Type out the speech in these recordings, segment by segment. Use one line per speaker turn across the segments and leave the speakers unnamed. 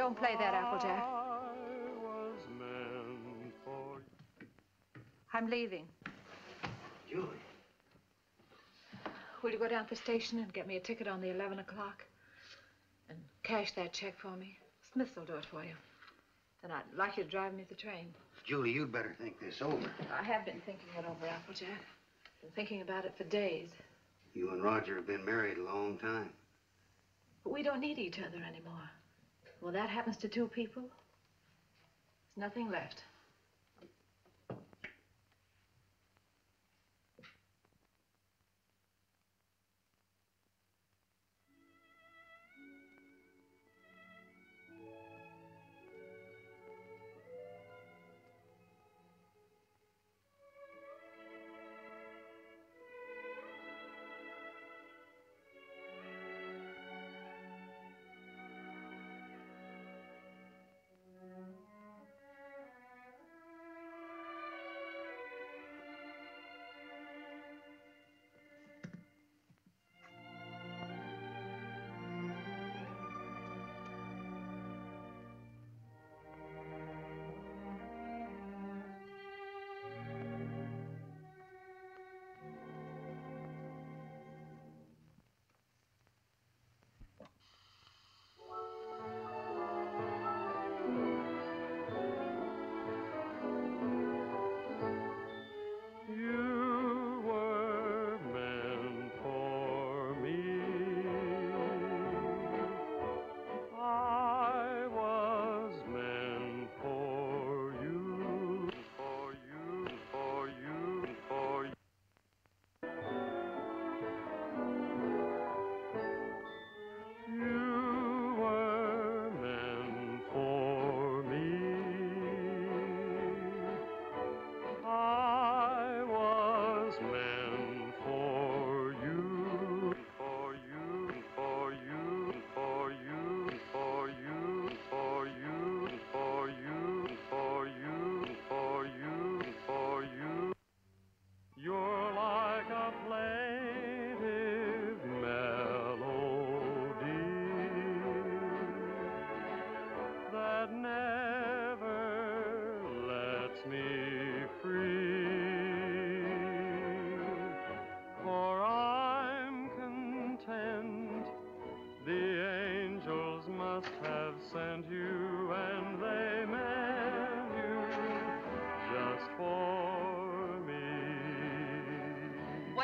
Don't play that, Applejack. I'm leaving.
Julie.
Will you go down to the station and get me a ticket on the 11 o'clock? And cash that check for me? Smith will do it for you. Then I'd like you to drive me to the train.
Julie, you'd better think this over.
I have been thinking it over, Applejack. Been thinking about it for days.
You and Roger have been married a long time.
But we don't need each other anymore. Well, that happens to two people. There's nothing left.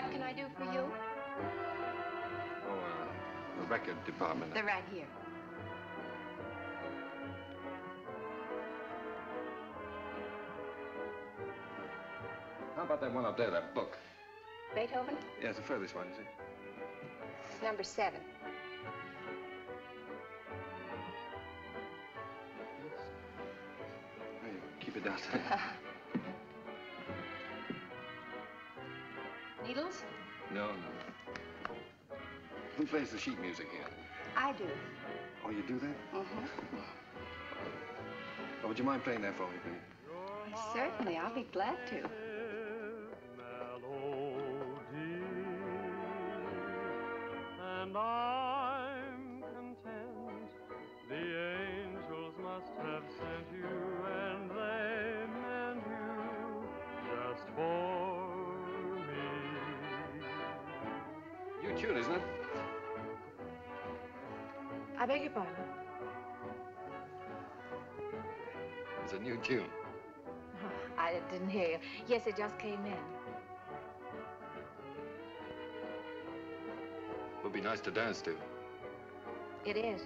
What can I do for you?
Oh, uh, the record department.
They're right here.
How about that one up there, that book?
Beethoven?
Yeah, it's the furthest one, you see.
It's number seven.
Keep it down Who plays the sheet music here?
I do.
Oh, you do that?
Mm-hmm.
Oh, would you mind playing that for me, please?
Certainly, I'll be glad to.
Came in.
Would be nice to dance to.
It is.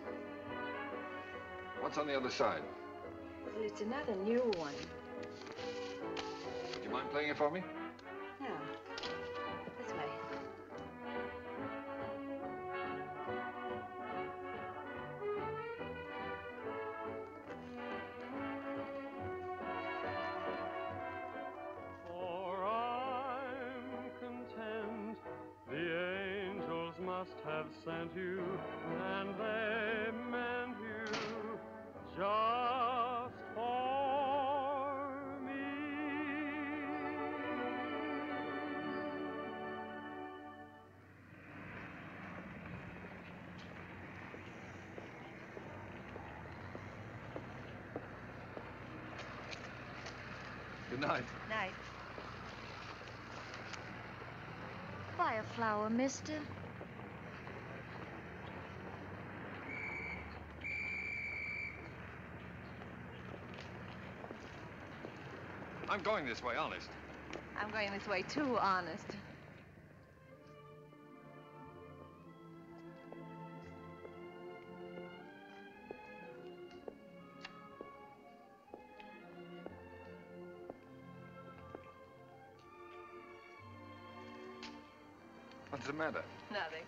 What's on the other side?
Well, it's another new one.
Would you mind playing it for me? Night.
Night.
Buy a flower, mister.
I'm going this way, honest.
I'm going this way too, honest.
Matter?
Nothing.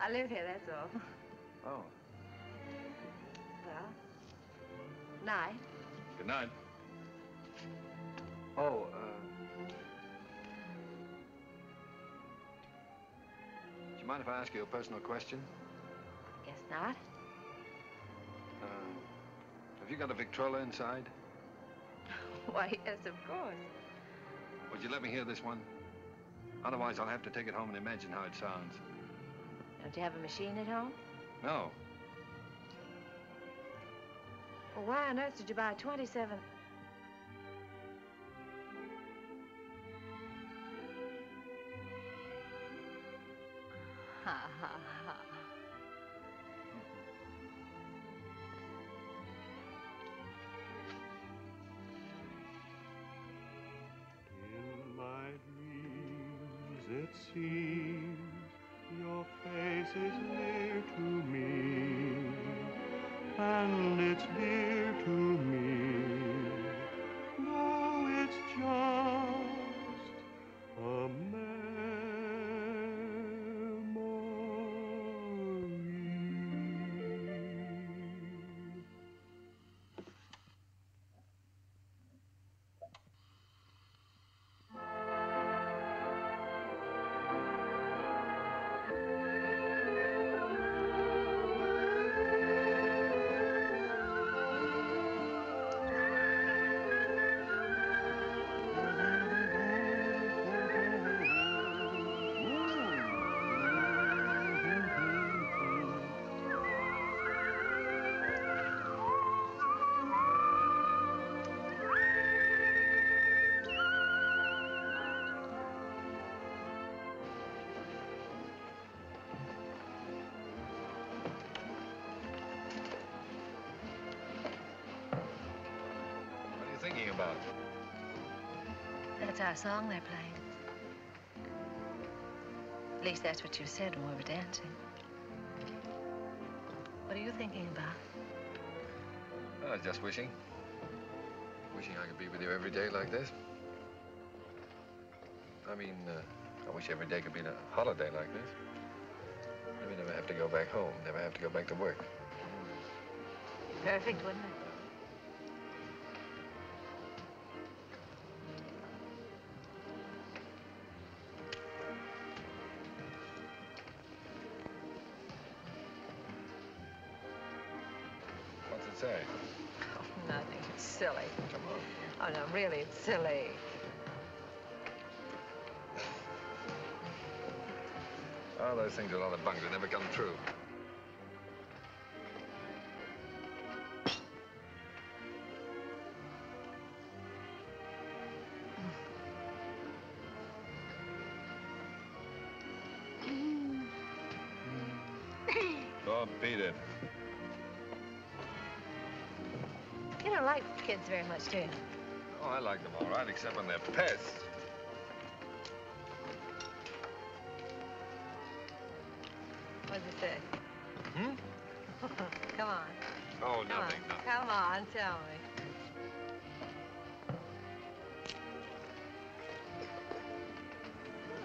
I live here, that's all.
Oh,
Well, night.
good night. Oh, uh. Do you mind if I ask you a personal question?
Guess not.
Uh, have you got a Victrola inside?
Why, yes, of course.
Would you let me hear this one? Otherwise, I'll have to take it home and imagine how it sounds.
Don't you have a machine at home?
No.
Well, why on earth did you buy a 27?
Thinking about?
That's our song they're playing. At least that's what you said when we were dancing. What are you thinking about?
Oh, just wishing. Wishing I could be with you every day like this. I mean, uh, I wish every day could be a holiday like this. Then we never have to go back home, never have to go back to work.
Perfect, wouldn't it? Silly. Oh,
ah, those things are a lot of bunk. They never come true. Oh, beat it.
You don't like kids very much, do you?
Like them all right, except when they're pests.
What does it say?
Hmm?
Come on.
Oh,
Come
nothing,
on.
nothing.
Come on, tell me. Come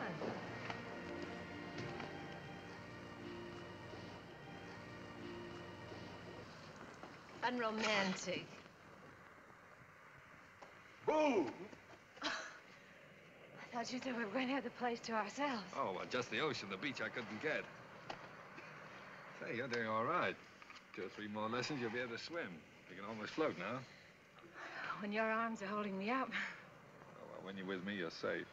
on. Unromantic.
Boo!
I thought you said we were going to have the place to ourselves.
Oh, well, just the ocean, the beach I couldn't get. Say, you're doing all right. Two or three more lessons, you'll be able to swim. You can almost float now.
When your arms are holding me up.
Oh, well, when you're with me, you're safe.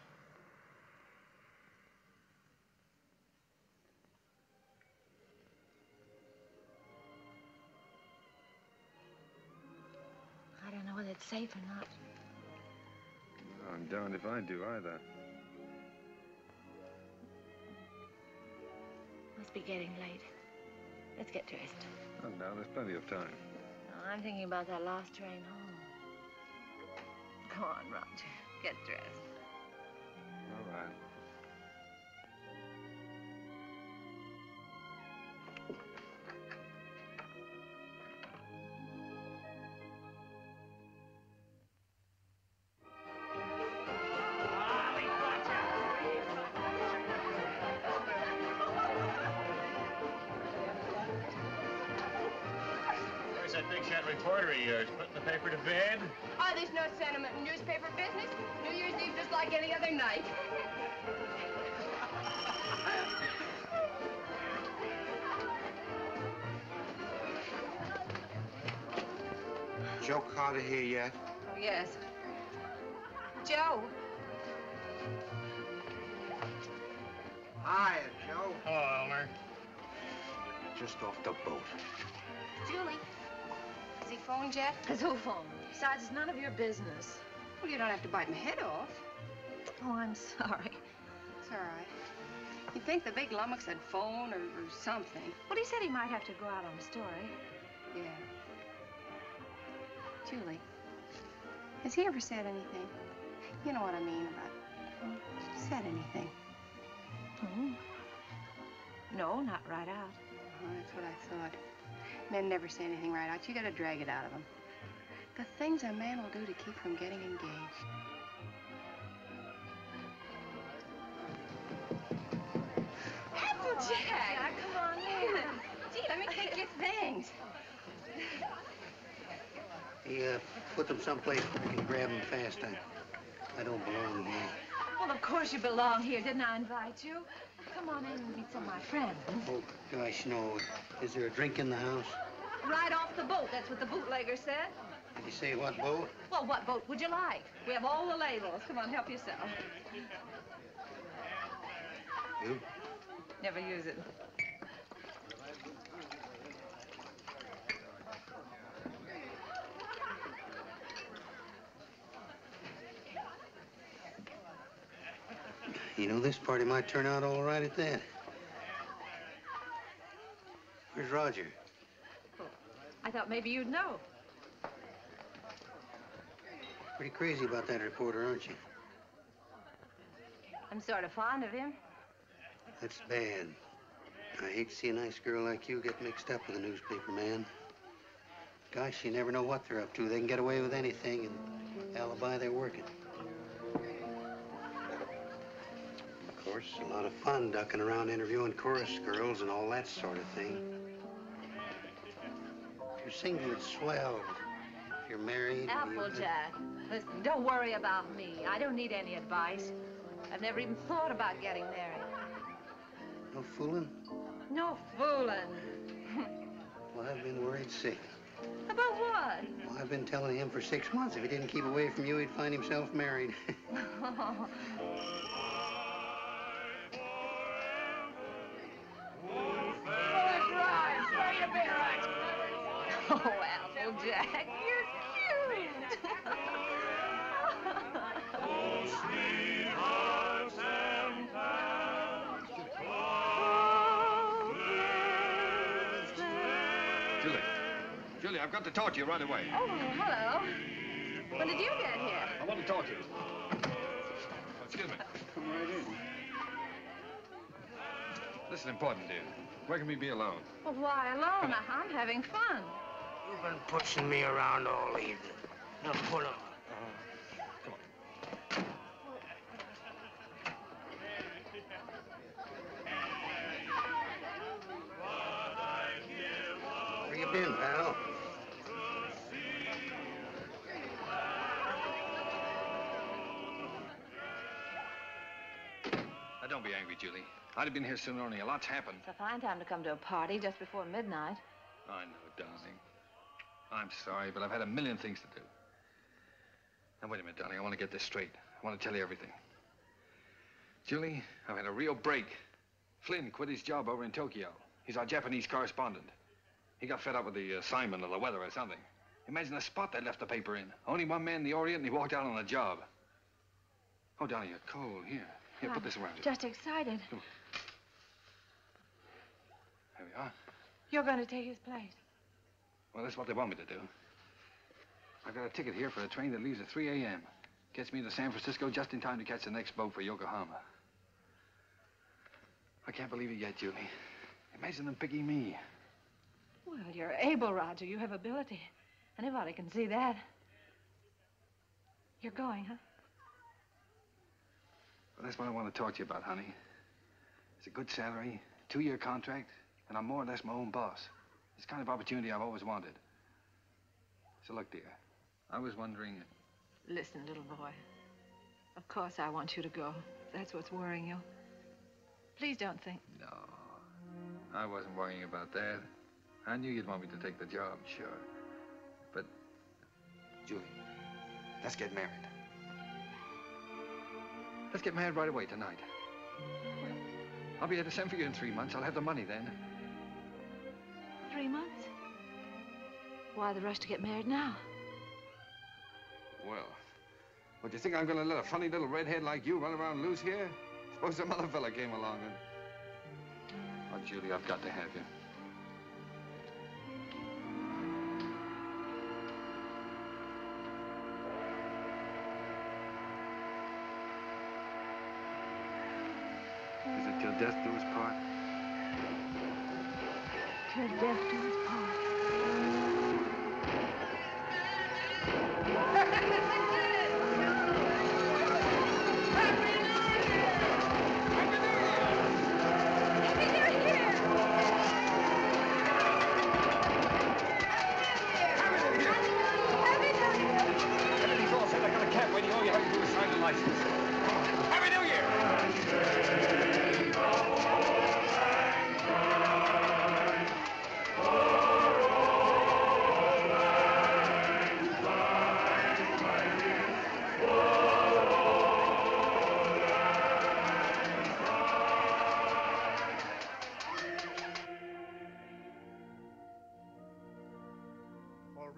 I don't know whether it's safe or not.
Oh, I'm darned if I do either.
Must be getting late. Let's get dressed.
Oh, no, there's plenty of time.
No, I'm thinking about that last train home. Go on, Roger. Get dressed.
All right.
Reporter of yours? Putting the paper to bed?
Oh, there's no sentiment in newspaper business. New Year's Eve just like any other night.
Joe Carter here yet?
Oh, yes. Joe.
Hiya, Joe.
Hello, Elmer.
Just off the boat.
Julie. Phoned yet?
It's who phoned? Besides, it's none of your business.
Well, you don't have to bite my head off.
Oh, I'm sorry.
It's all right. You'd think the big lummox had phone or, or something.
Well, he said he might have to go out on a story.
Yeah. Julie, has he ever said anything? You know what I mean about said anything.
Hmm. No, not right out.
Oh, that's what I thought. Men never say anything right out. You gotta drag it out of them. The things a man will do to keep from getting engaged. Applejack!
come on in.
Gee, let me take your things.
Hey, uh, put them someplace where I can grab them fast. I, I don't belong here.
Well, of course you belong here. Didn't I invite you? Come on in and meet some of my friends.
Oh, gosh, no. Is there a drink in the house?
Right off the boat. That's what the bootlegger said.
Did you say what boat?
Well, what boat would you like? We have all the labels. Come on, help yourself.
You?
Never use it.
You know, this party might turn out all right at that. Where's Roger?
Oh, I thought maybe you'd know.
Pretty crazy about that reporter, aren't you?
I'm sort of fond of him.
That's bad. I hate to see a nice girl like you get mixed up with a newspaper man. Gosh, you never know what they're up to. They can get away with anything and alibi they're working. Course, a lot of fun ducking around interviewing chorus girls and all that sort of thing. If you're single, it's swell. If you're married...
Applejack. Listen, don't worry about me. I don't need any advice. I've never even thought about getting married.
No fooling?
No fooling.
Well, I've been worried sick.
About what?
Well, I've been telling him for six months if he didn't keep away from you, he'd find himself married.
Oh, Applejack, you're cute.
Julie. Julie, I've got to talk to you right away.
oh, hello. When did you get here?
I want to talk to you. Excuse me.
Come right in.
This is important, dear. Where can we be alone?
Well, why alone? I- I'm having fun.
You've been pushing me around all evening. Now pull him. Where you been, pal?
Now, don't be angry, Julie. I'd have been here sooner, only a lot's happened.
It's a fine time to come to a party just before midnight.
Darling. I'm sorry, but I've had a million things to do. Now, wait a minute, darling. I want to get this straight. I want to tell you everything. Julie, I've had a real break. Flynn quit his job over in Tokyo. He's our Japanese correspondent. He got fed up with the assignment or the weather or something. Imagine the spot they left the paper in. Only one man in the Orient, and he walked out on the job. Oh, Dolly, you're cold. Here. Here, put this around you.
Just excited.
There we are.
You're going to take his place.
Well, that's what they want me to do. I've got a ticket here for a train that leaves at 3 a.m. Gets me to San Francisco just in time to catch the next boat for Yokohama. I can't believe it yet, Julie. Imagine them picking me.
Well, you're able, Roger. You have ability. Anybody can see that. You're going, huh?
Well, that's what I want to talk to you about, honey. It's a good salary, two-year contract, and I'm more or less my own boss. It's the kind of opportunity I've always wanted. So look, dear, I was wondering...
Listen, little boy. Of course I want you to go. That's what's worrying you. Please don't think.
No, I wasn't worrying about that. I knew you'd want me to take the job, sure. But, Julie, let's get married. Let's get married right away tonight. I'll be at the send for you in three months. I'll have the money then.
Three months? Why the rush to get married now?
Well, what, do you think I'm gonna let a funny little redhead like you run around loose here? Suppose some other fella came along and... Oh, Julie, I've got to have you. Is it till death do us
Till death do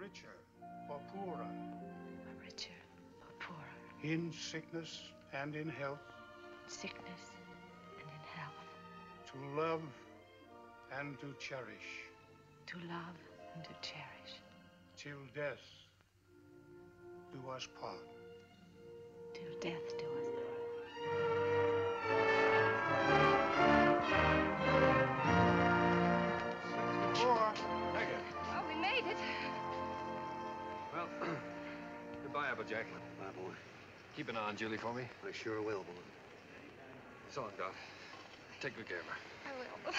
richer, or poorer,
richer, for poorer,
in sickness and in health,
sickness and in health,
to love and to cherish,
to love and to cherish,
till death do us part.
till death
Keep an eye on Julie for me.
I sure will, boy.
So long, Dot. Take good care of her.
I will.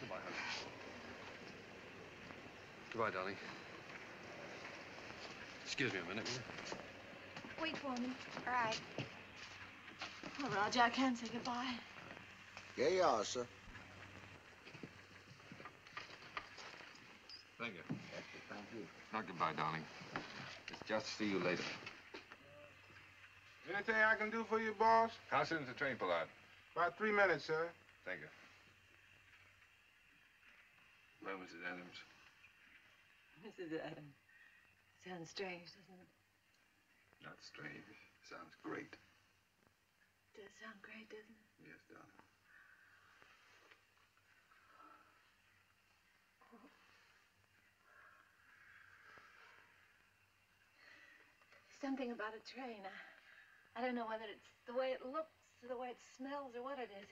Goodbye, honey. Goodbye, darling. Excuse me a minute, will you?
Wait for me.
All right.
Oh, Roger, I can't say goodbye.
Yeah, you are, sir.
Thank you. Thank you. Not goodbye, darling. It's just see you later.
Anything I can do for you, boss?
How soon does the train pull out?
About three minutes, sir.
Thank you. Well, Mrs. Adams,
Mrs. Adams. Sounds strange, doesn't it?
not strange. Sounds great.
Does sound great, doesn't it?
Yes, darling.
Something about a train. I, I don't know whether it's the way it looks or the way it smells or what it is.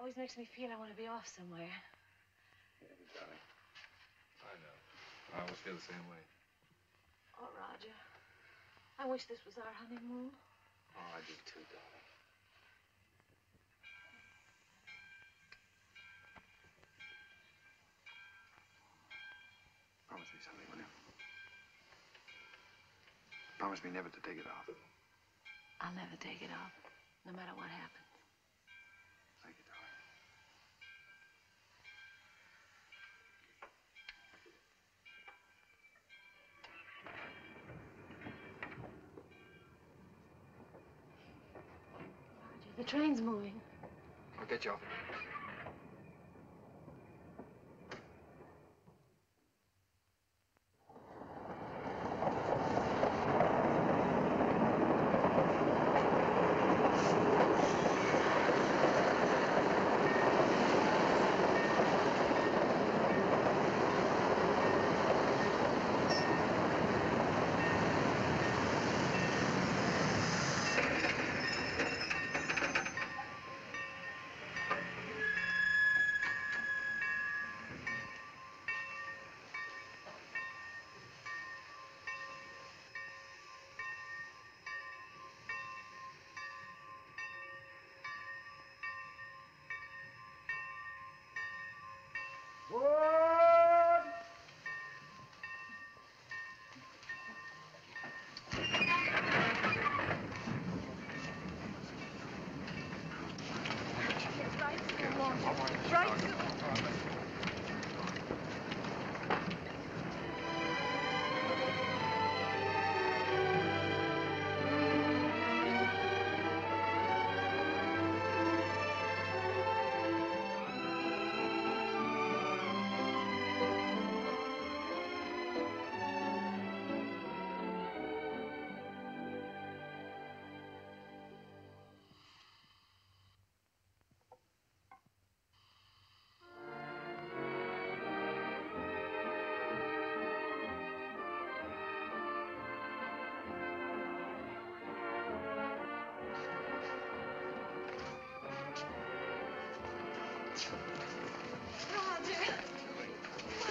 Always makes me feel I want to be off somewhere.
Yes, darling. I know. I always feel the same way.
Oh, Roger. I wish this was our honeymoon.
Oh, I do too, darling. Promise me something, will you? Promise me never to take it off.
I'll never take it off, no matter what happens.
Thank you, darling.
Roger, the train's moving.
I'll get you off.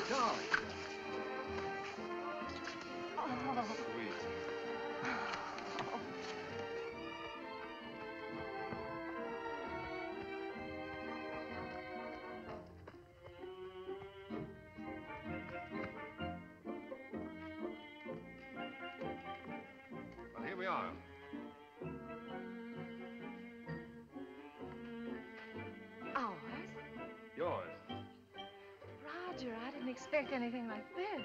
Darling.
Oh.
Sweet. Well, here we are.
Didn't expect anything like this.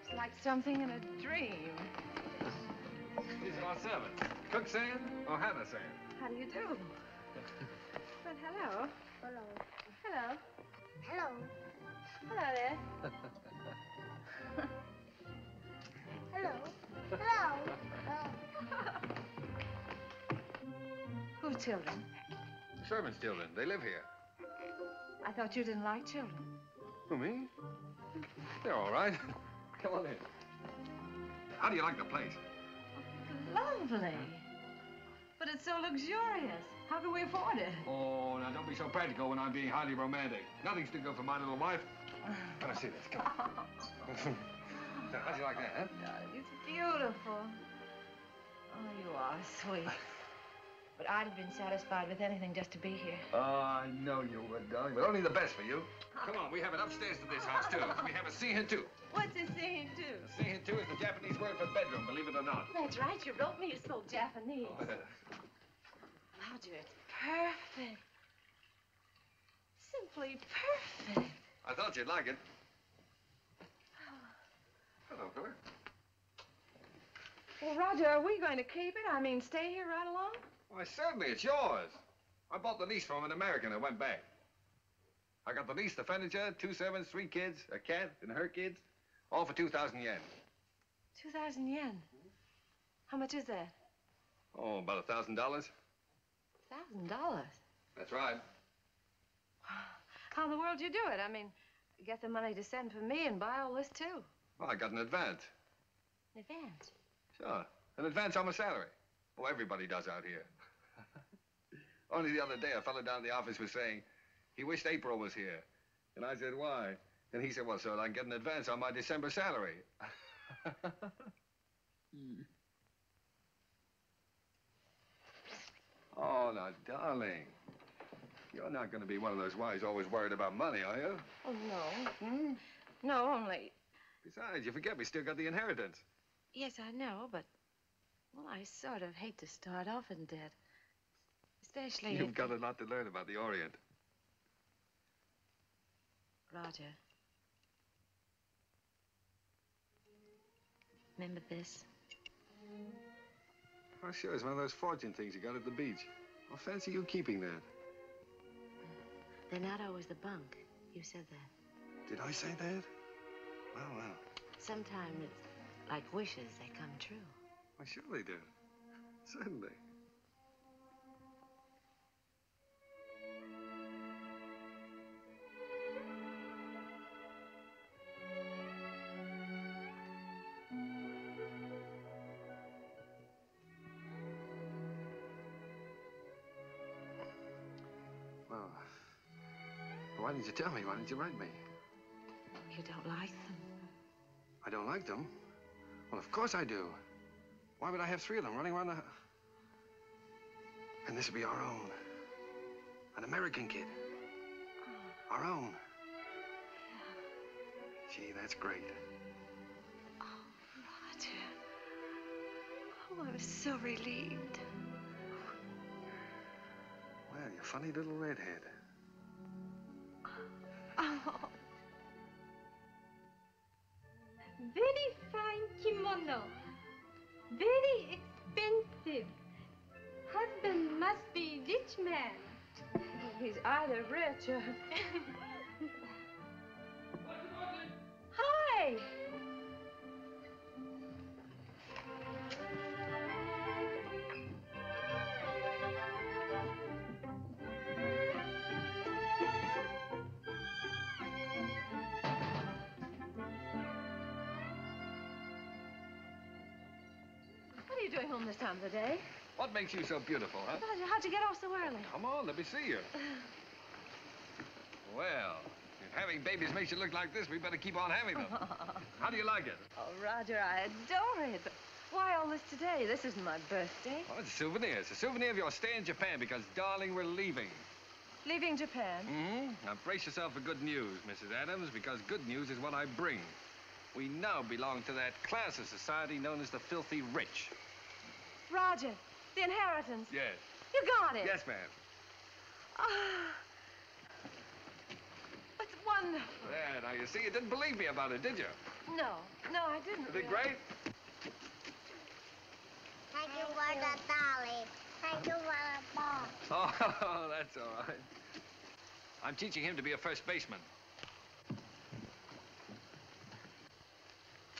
It's like something in a dream.
These are our servants. Cook saying or Hannah saying?
How do you do? Well, hello.
Hello.
Hello.
Hello.
Hello there. Children?
The servants, children. They live here.
I thought you didn't like children.
Who, me? They're all right. Come on in. How do you like the place?
Lovely. But it's so luxurious. How can we afford it?
Oh, now don't be so practical when I'm being highly romantic. Nothing's too good for my little wife. Come on, see this. Come on. now, how'd you like that, huh?
Darling, it's beautiful. Oh, you are sweet. But I'd have been satisfied with anything just to be here.
Oh, I know you would, darling, but only the best for you. Come on, we have it upstairs to this house, too. We have a scene too.
What's a scene, too?
A scene two is the Japanese word for bedroom, believe it or not.
That's right. You wrote me. You spoke Japanese. Oh, Roger, it's perfect. Simply perfect.
I thought you'd like it. Hello, fella.
Well, Roger, are we going to keep it? I mean, stay here right along?
Why, certainly, it's yours. I bought the lease from an American and went back. I got the lease, the furniture, two servants, three kids, a cat, and her kids, all for 2,000 yen.
2,000 yen. How much is that?
Oh, about a thousand dollars.
$1,000.
That's right.
How in the world do you do it? I mean, get the money to send for me and buy all this, too.
Well, I got an advance.
In advance.
Sure, an advance on my salary. Oh, everybody does out here. Only the other day, a fellow down in the office was saying he wished April was here. And I said, why? And he said, well, so I can get an advance on my December salary. oh, now, darling. You're not going to be one of those wives always worried about money, are you?
Oh, no. Hmm? No, only.
Besides, you forget we still got the inheritance.
Yes, I know, but. Well, I sort of hate to start off in debt. Especially.
You've
if-
got a lot to learn about the Orient.
Roger. Remember this?
Oh, sure, it's one of those fortune things you got at the beach. Well, fancy you keeping that. Hmm.
They're not always the bunk. You said that.
Did I say that? Well, well.
Sometimes it's like wishes, they come true.
Why, sure they do. Certainly. Well, why didn't you tell me? Why didn't you write me?
You don't like them?
I don't like them. Well, of course I do. Why would I have three of them running around the... House? And this would be our own. An American kid. Our own. Gee, that's great.
Oh, Roger. Oh, I'm so relieved.
Well, you funny little redhead.
Oh.
Very fine kimono. Very expensive. Husband must be rich man.
He's either rich or.
Hi.
What are you doing home this time of the day.
What makes you so beautiful, huh?
Roger, how'd you get off so early?
Come on, let me see you. Well, if having babies makes you look like this, we better keep on having them. How do you like it?
Oh, Roger, I adore it. But why all this today? This isn't my birthday.
Oh, it's a souvenir. It's a souvenir of your stay in Japan because, darling, we're leaving.
Leaving Japan?
Mm-hmm. Now brace yourself for good news, Mrs. Adams, because good news is what I bring. We now belong to that class of society known as the filthy rich.
Roger, the inheritance.
Yes.
You got it.
Yes, ma'am.
Ah. It's wonderful.
There, now you see, you didn't believe me about it, did you?
No, no, I didn't.
Isn't it great?
Thank you for the dolly. Thank you for the ball.
Oh, that's all right. I'm teaching him to be a first baseman.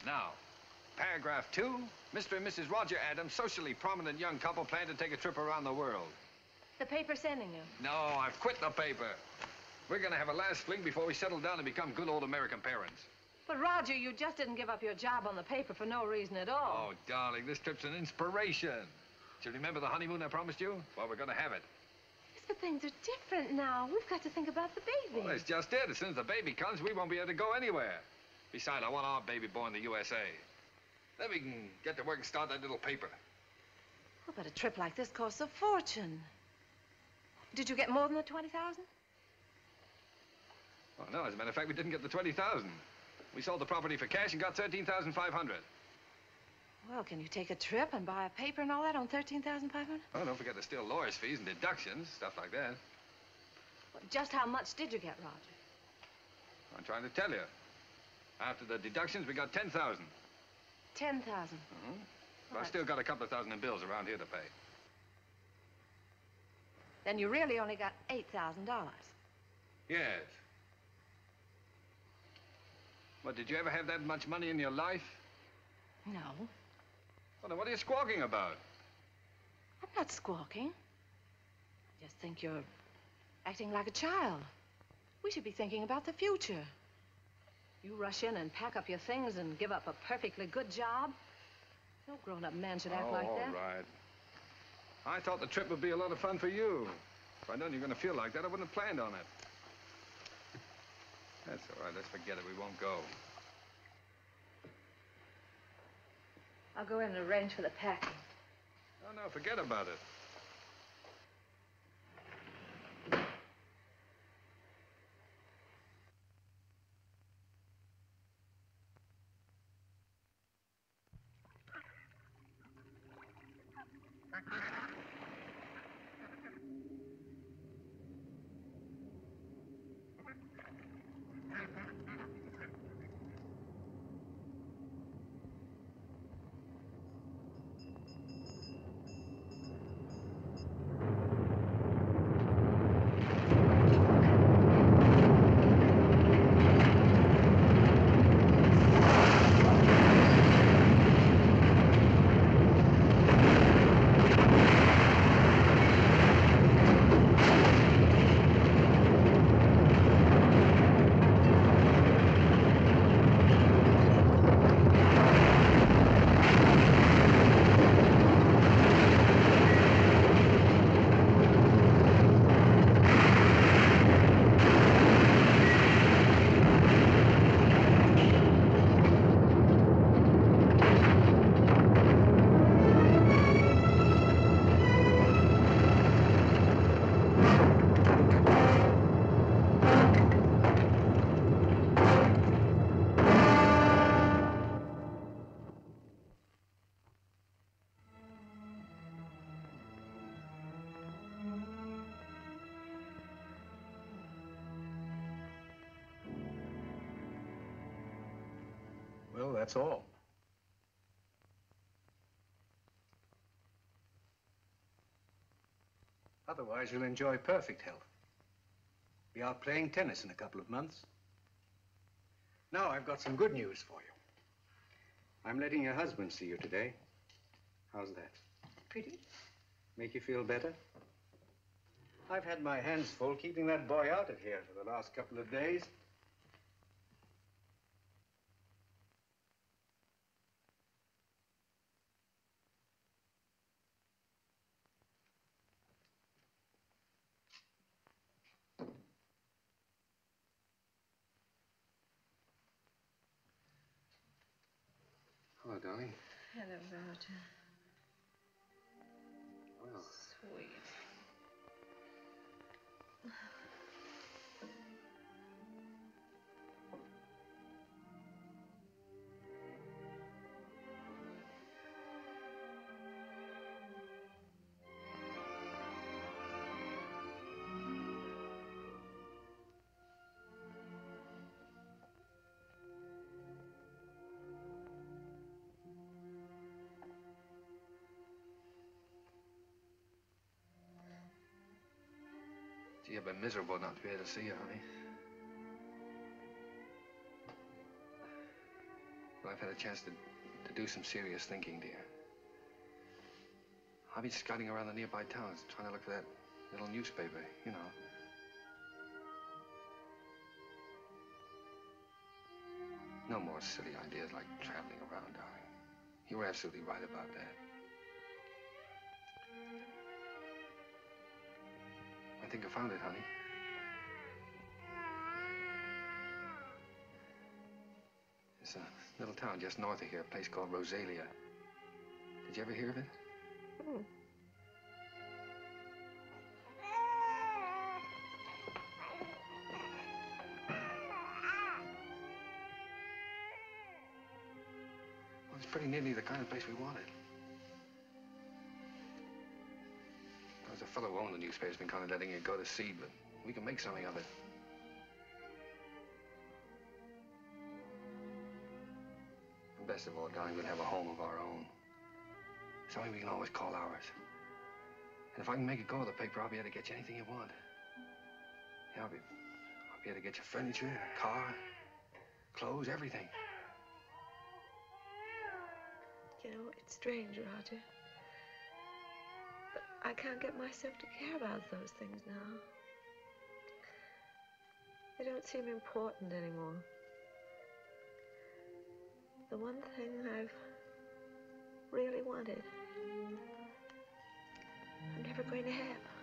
Now, paragraph two. Mr. and Mrs. Roger Adams, socially prominent young couple, plan to take a trip around the world.
The paper sending you.
No, I've quit the paper. We're gonna have a last fling before we settle down and become good old American parents.
But, Roger, you just didn't give up your job on the paper for no reason at all.
Oh, darling, this trip's an inspiration. Do you remember the honeymoon I promised you? Well, we're gonna have it.
Yes, but things are different now. We've got to think about the baby.
Well, that's just it. As soon as the baby comes, we won't be able to go anywhere. Besides, I want our baby born in the USA. Then we can get to work and start that little paper.
Oh, but a trip like this costs a fortune. Did you get more than the 20000
Oh, no, as a matter of fact, we didn't get the 20000 We sold the property for cash and got 13500
Well, can you take a trip and buy a paper and all that on 13500
Oh, don't forget the still lawyer's fees and deductions, stuff like that.
well, Just how much did you get, Roger?
I'm trying to tell you. After the deductions, we got 10000
10000
Mm-hmm. But I've still got a couple of thousand in bills around here to pay.
Then you really only got $8,000.
Yes. What, did you ever have that much money in your life?
No,
Well, then what are you squawking about?
I'm not squawking. I just think you're acting like a child. We should be thinking about the future. You rush in and pack up your things and give up a perfectly good job. No grown-up man should act
oh,
like that.
all right. I thought the trip would be a lot of fun for you. If I'd known you were going to feel like that, I wouldn't have planned on it. That's all right. Let's forget it. We won't go.
I'll go in and arrange for the packing.
Oh, no, forget about it.
That's all. Otherwise, you'll enjoy perfect health. Be out playing tennis in a couple of months. Now, I've got some good news for you. I'm letting your husband see you today. How's that?
Pretty?
Make you feel better? I've had my hands full keeping that boy out of here for the last couple of days.
darling.
Hello,
gee, I've been miserable not to be able to see you, honey. But I've had a chance to, to do some serious thinking, dear. I've been scouting around the nearby towns, trying to look for that little newspaper, you know. No more silly ideas like traveling around, darling. You were absolutely right about that. I think I found it, honey. It's a little town just north of here, a place called Rosalia. Did you ever hear of it?
Hmm.
Well, it's pretty nearly the kind of place we wanted. Fellow who owned the newspaper's been kind of letting it go to seed, but we can make something of it. And best of all, darling, we'll have a home of our own. Something we can always call ours. And if I can make it go of the paper, I'll be able to get you anything you want. Yeah, I'll be, I'll be able to get you furniture, a car, clothes, everything.
You know, it's strange, Roger. I can't get myself to care about those things now. They don't seem important anymore. The one thing I've really wanted, I'm never going to have.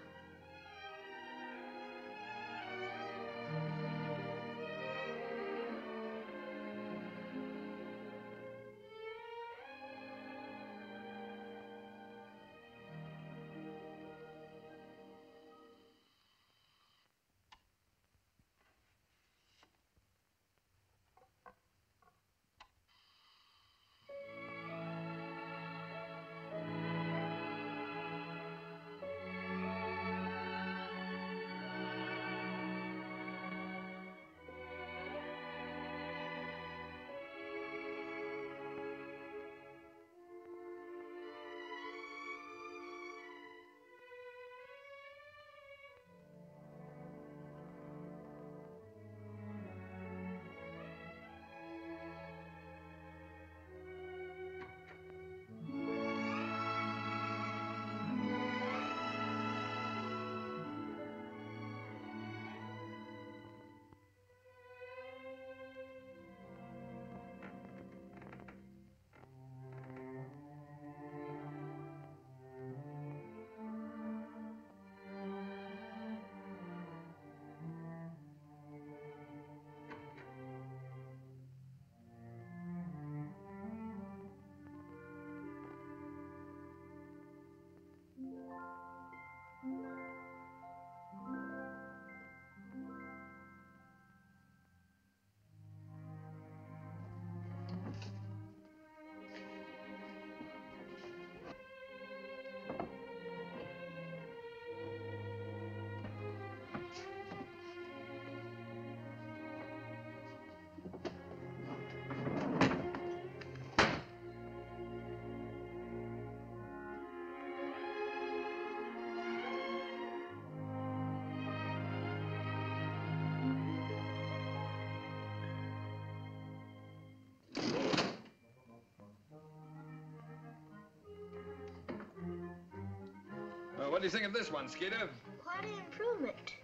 What do you think of this one, Skeeter?
Quite an improvement.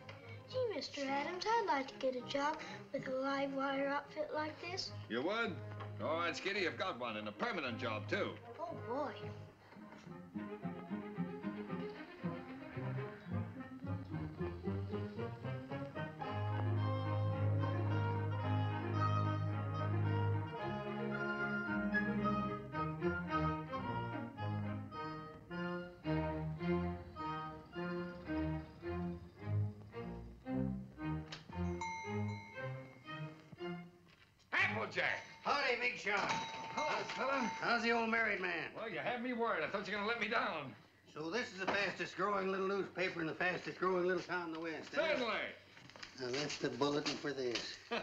Gee, Mr. Adams, I'd like to get a job with a live wire outfit like this.
You would? All right, Skeeter, you've got one, and a permanent job, too.
Oh, boy.
Man?
Well, you had me worried. I thought you were going to let me down.
So this is the fastest growing little newspaper in the fastest growing little town in the West. eh?
Certainly.
Now that's the bulletin for this.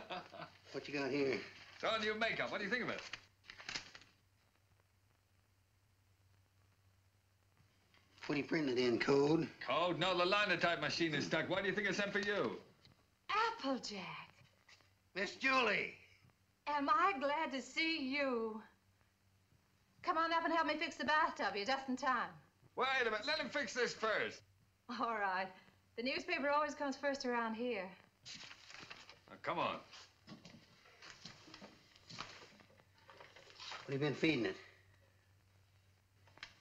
What you got here?
It's all new makeup. What do you think of it?
What are you printing it in, code?
Code? No, the linotype machine is stuck. Why do you think I sent for you?
Applejack,
Miss Julie.
am I glad to see you. Come on up and help me fix the bathtub. You're just in time.
Wait a minute. Let him fix this first.
All right. The newspaper always comes first around here.
Now, come on.
What have you been feeding it?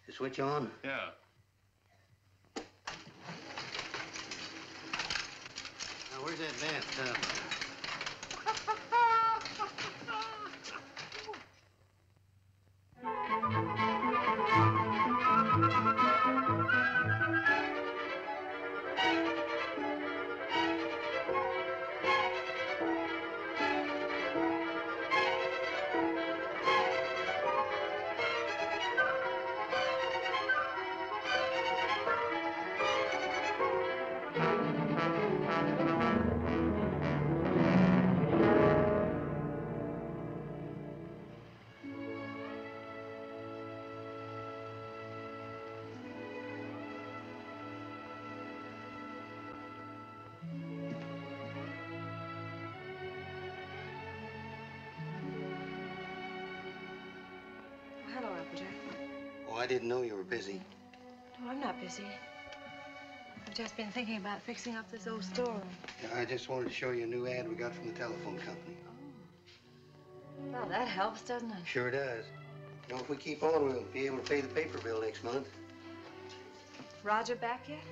The switch on?
Yeah.
Now, where's that bathtub? Busy.
I've just been thinking about fixing up this old storeroom.
Yeah, I just wanted to show you a new ad we got from the telephone company. Oh.
Well, that helps, doesn't it?
Sure does. You know, if we keep on, we'll be able to pay the paper bill next month.
Roger back yet?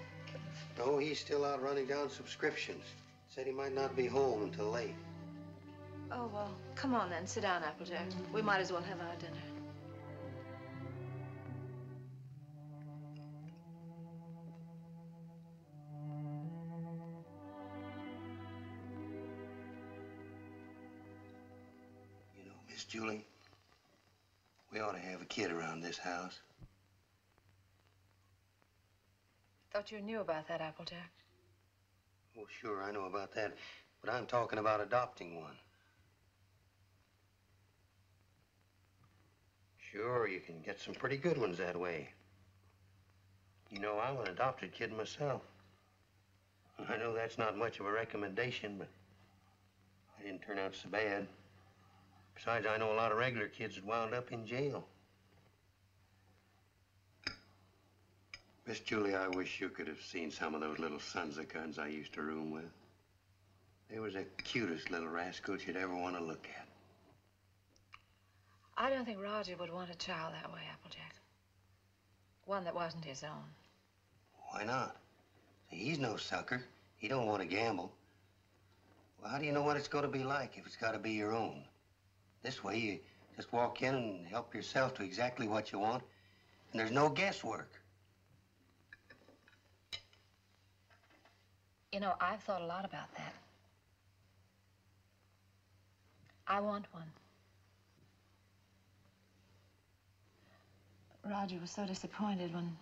No, he's still out running down subscriptions. Said he might not be home until late.
Oh, well, come on then. Sit down, Applejack. We might as well have our dinner.
Kid around this house.
Thought you knew about that, Applejack.
Oh, sure, I know about that. But I'm talking about adopting one. Sure, you can get some pretty good ones that way. You know, I'm an adopted kid myself. I know that's not much of a recommendation, but I didn't turn out so bad. Besides, I know a lot of regular kids that wound up in jail. Miss Julie, I wish you could have seen some of those little sons of guns I used to room with. They was the cutest little rascals you'd ever want to look at.
I don't think Roger would want a child that way, Applejack. One that wasn't his own.
Why not? See, he's no sucker. He don't want to gamble. Well, how do you know what it's going to be like if it's got to be your own? This way, you just walk in and help yourself to exactly what you want, and there's no guesswork.
You know, I've thought a lot about that. I want one. Roger was so disappointed when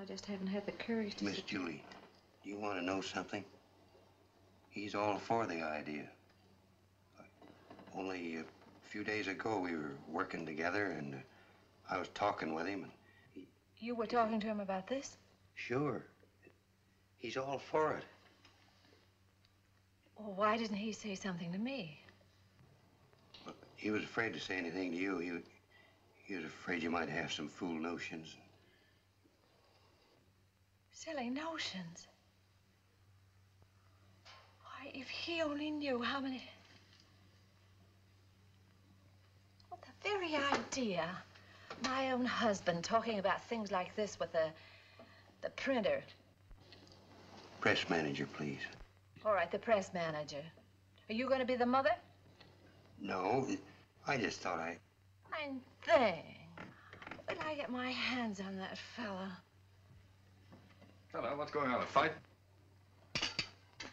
I just haven't had the courage to.
Miss Julie, do you want to know something? He's all for the idea. Only a few days ago, we were working together, and uh, I was talking with him, and he...
You were talking to him about this?
sure, he's all for it.
Well, why didn't he say something to me?
He was afraid to say anything to you. He, he was afraid you might have some fool notions.
Silly notions. Why, if he only knew how many. What the very idea. My own husband talking about things like this with the. the printer.
Press manager, please.
All right, the press manager. Are you going to be the mother?
No, I just thought I.
Fine thing. When I get my hands on that fella.
Hello, what's going on? A fight?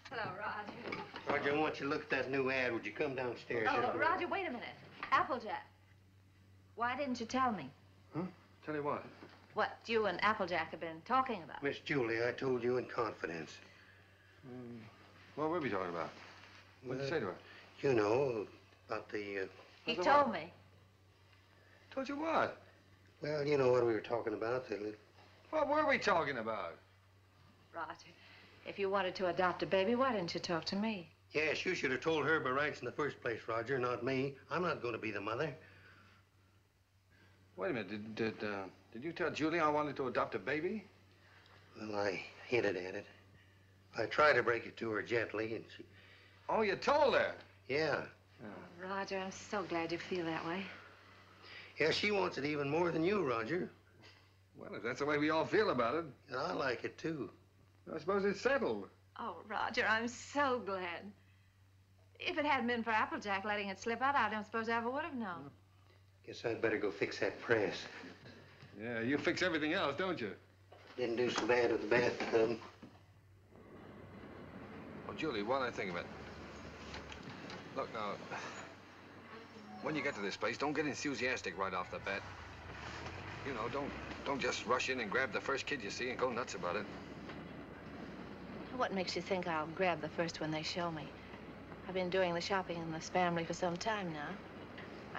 Hello, Roger.
Roger, I want you to look at that new ad. Would you come downstairs?
Oh,
It'll-
Roger, wait a minute. Applejack. Why didn't you tell me Huh?
Tell you what.
What you and Applejack have been talking about?
Miss Julie, I told you in confidence.
What were we talking about? What did you say to her?
You know, about the, uh,
He
What?
told me.
Told you what?
well, you know what we were talking about. The, li-
What were we talking about?
Roger, if you wanted to adopt a baby, why didn't you talk to me?
yes, you should have told her by rights in the first place, Roger, not me. I'm not going to be the mother.
Wait a minute. Did did uh, did you tell Julie I wanted to adopt a baby?
Well, I hinted at it. I tried to break it to her gently, and she,
Oh, you told her.
yeah. Oh.
Roger, I'm so glad you feel that way.
Yeah, she wants it even more than you, Roger.
Well, if that's the way we all feel about it,
And I like it, too.
I suppose it's settled.
Oh, Roger, I'm so glad. If it hadn't been for Applejack letting it slip out, I don't suppose I ever would have known.
Guess I'd better go fix that press.
Yeah, you fix everything else, don't you?
Didn't do so bad with the bathtub.
Well, Julie, while I think of it, look now. When you get to this place, don't get enthusiastic right off the bat. You know, don't don't just rush in and grab the first kid you see and go nuts about it.
What makes you think I'll grab the first one they show me? I've been doing the shopping in this family for some time now.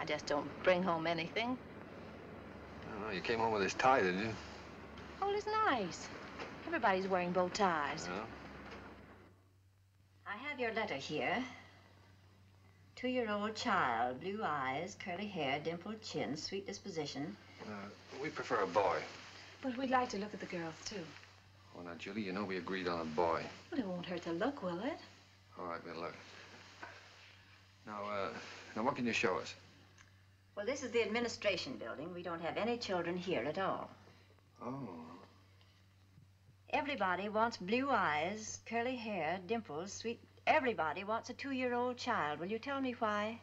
I just don't bring home anything.
You came home with this tie, didn't you?
Oh, it's nice. Everybody's wearing bow ties.
Yeah.
I have your letter here. Two-year-old child, blue eyes, curly hair, dimpled chin, sweet disposition.
Uh, we prefer a boy.
But we'd like to look at the girls, too.
Well, now, Julie, you know we agreed on a boy.
Well, it won't hurt to look, will it?
All right, we'll look. Now, uh, now, what can you show us?
Well, this is the administration building. We don't have any children here at all.
Oh.
Everybody wants blue eyes, curly hair, dimples, sweet. Everybody wants a two-year-old child. Will you tell me why?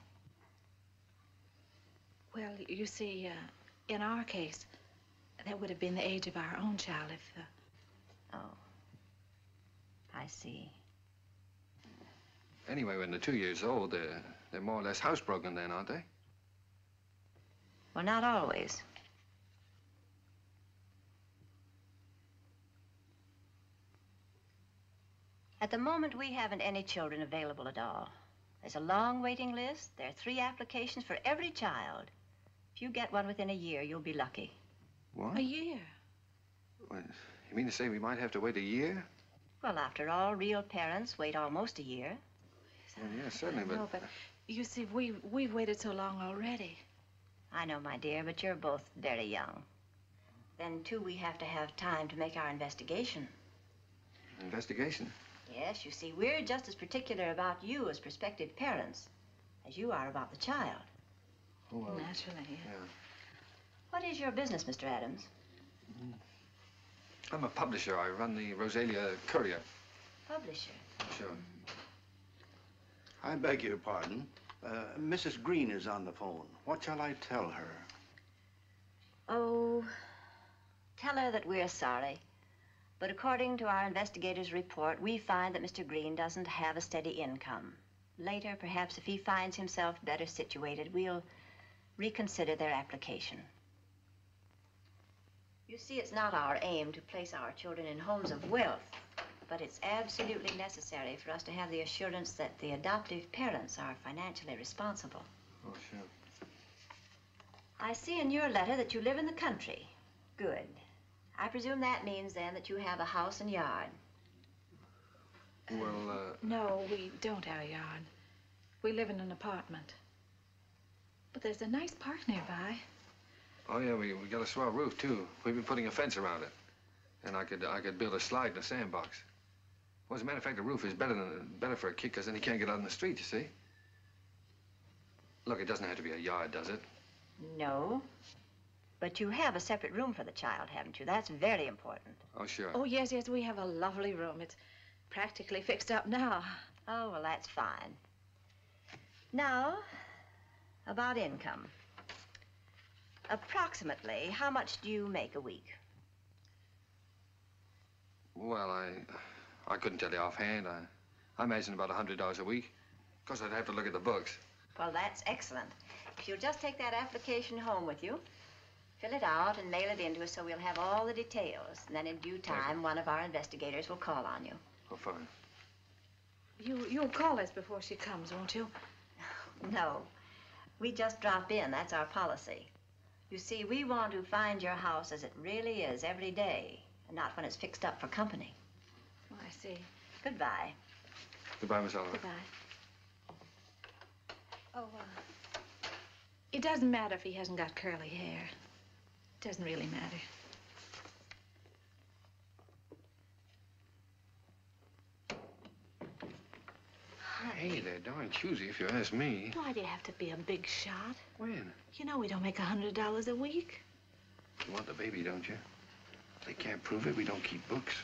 Well, you see, uh, in our case, that would have been the age of our own child if. Uh...
Oh. I see.
Anyway, when they're two years old, they're, they're more or less housebroken then, aren't they?
Well, not always. At the moment, we haven't any children available at all. There's a long waiting list. There are three applications for every child. If you get one within a year, you'll be lucky.
What?
A year.
What? You mean to say we might have to wait a year?
Well, after all, real parents wait almost a year.
Well, yeah, certainly, but...
No, but you see, we we've waited so long already.
I know, my dear, but you're both very young. Then, too, we have to have time to make our investigation.
Investigation?
Yes, you see, we're just as particular about you as prospective parents as you are about the child.
Oh, well,
Naturally.
yeah.
What is your business, Mr. Adams?
I'm a publisher. I run the Rosalia Courier.
Publisher.
Sure. Mm-hmm.
I beg your pardon. Uh, Mrs. Green is on the phone. What shall I tell her?
Oh, tell her that we're sorry. But according to our investigator's report, we find that Mr. Green doesn't have a steady income. Later, perhaps if he finds himself better situated, we'll reconsider their application. You see, it's not our aim to place our children in homes of wealth, but it's absolutely necessary for us to have the assurance that the adoptive parents are financially responsible.
Oh, sure.
I see in your letter that you live in the country. Good. I presume that means then that you have a house and yard.
Well, uh,
No, we don't have a yard. We live in an apartment. But there's a nice park nearby.
oh yeah, we, we got a swell roof too. We've been putting a fence around it, and I could I could build a slide in a sandbox. Well, as a matter of fact, the roof is better than better for a kid because then he can't get out in the street. You see. Look, it doesn't have to be a yard, does it?
No. But you have a separate room for the child, haven't you? That's very important.
Oh, sure.
Oh, yes, yes, we have a lovely room. It's practically fixed up now.
Oh, well, that's fine. Now, about income. Approximately, how much do you make a week?
Well, I I couldn't tell you offhand. I I imagine about a $100 a week. Of course, I'd have to look at the books.
Well, that's excellent. If you'll just take that application home with you, fill it out and mail it in to us so we'll have all the details. And then in due time, one of our investigators will call on you.
Oh, fine.
You, you'll call us before she comes, won't you?
No. We just drop in. That's our policy. You see, we want to find your house as it really is every day, and not when it's fixed up for company.
I see.
Goodbye.
Goodbye, Miss Oliver.
Goodbye. Oh, uh, it doesn't matter if he hasn't got curly hair. It doesn't really matter.
Hey, they're darn choosy if you ask me.
Why do you have to be a big shot?
When?
You know we don't make a hundred dollars a week.
You want the baby, don't you? If they can't prove it, we don't keep books.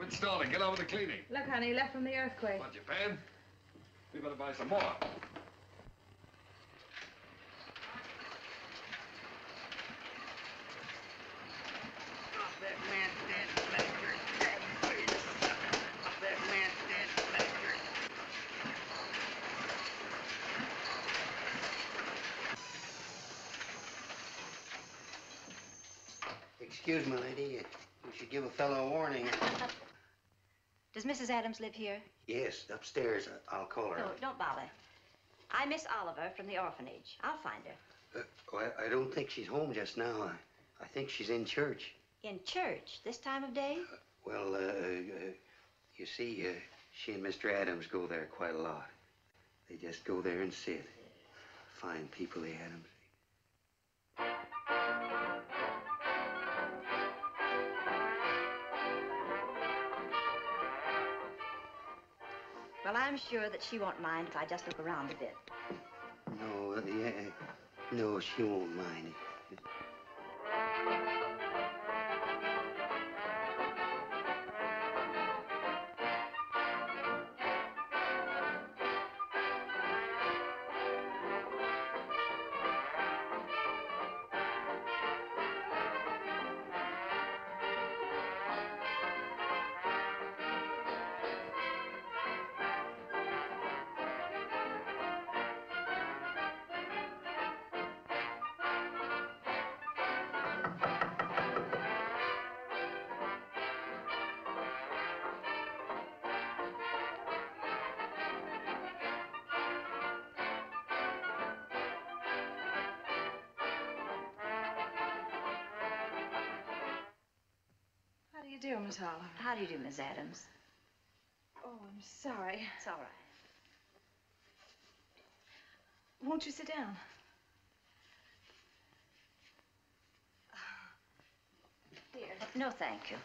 Quit stalling. Get on with the cleaning.
Look, honey, left from the earthquake.
What, Japan? We better buy some more.
Excuse me, lady. You should give a fellow a warning.
Does Mrs. Adams live here?
Yes, upstairs. I- I'll call her.
No, don't bother. I'm Miss Oliver from the orphanage. I'll find her.
Uh, well, I don't think she's home just now. I, I think she's in church.
In church this time of day?
Well, uh, uh, you see, uh, she and Mr. Adams go there quite a lot. They just go there and sit. Fine people, the Adams.
Well, I'm sure that she won't mind if I just look around a bit.
No, yeah, no, she won't mind.
Miss
Adams?
Oh, I'm sorry.
It's all right.
Won't you sit down? Dear.
No, thank you.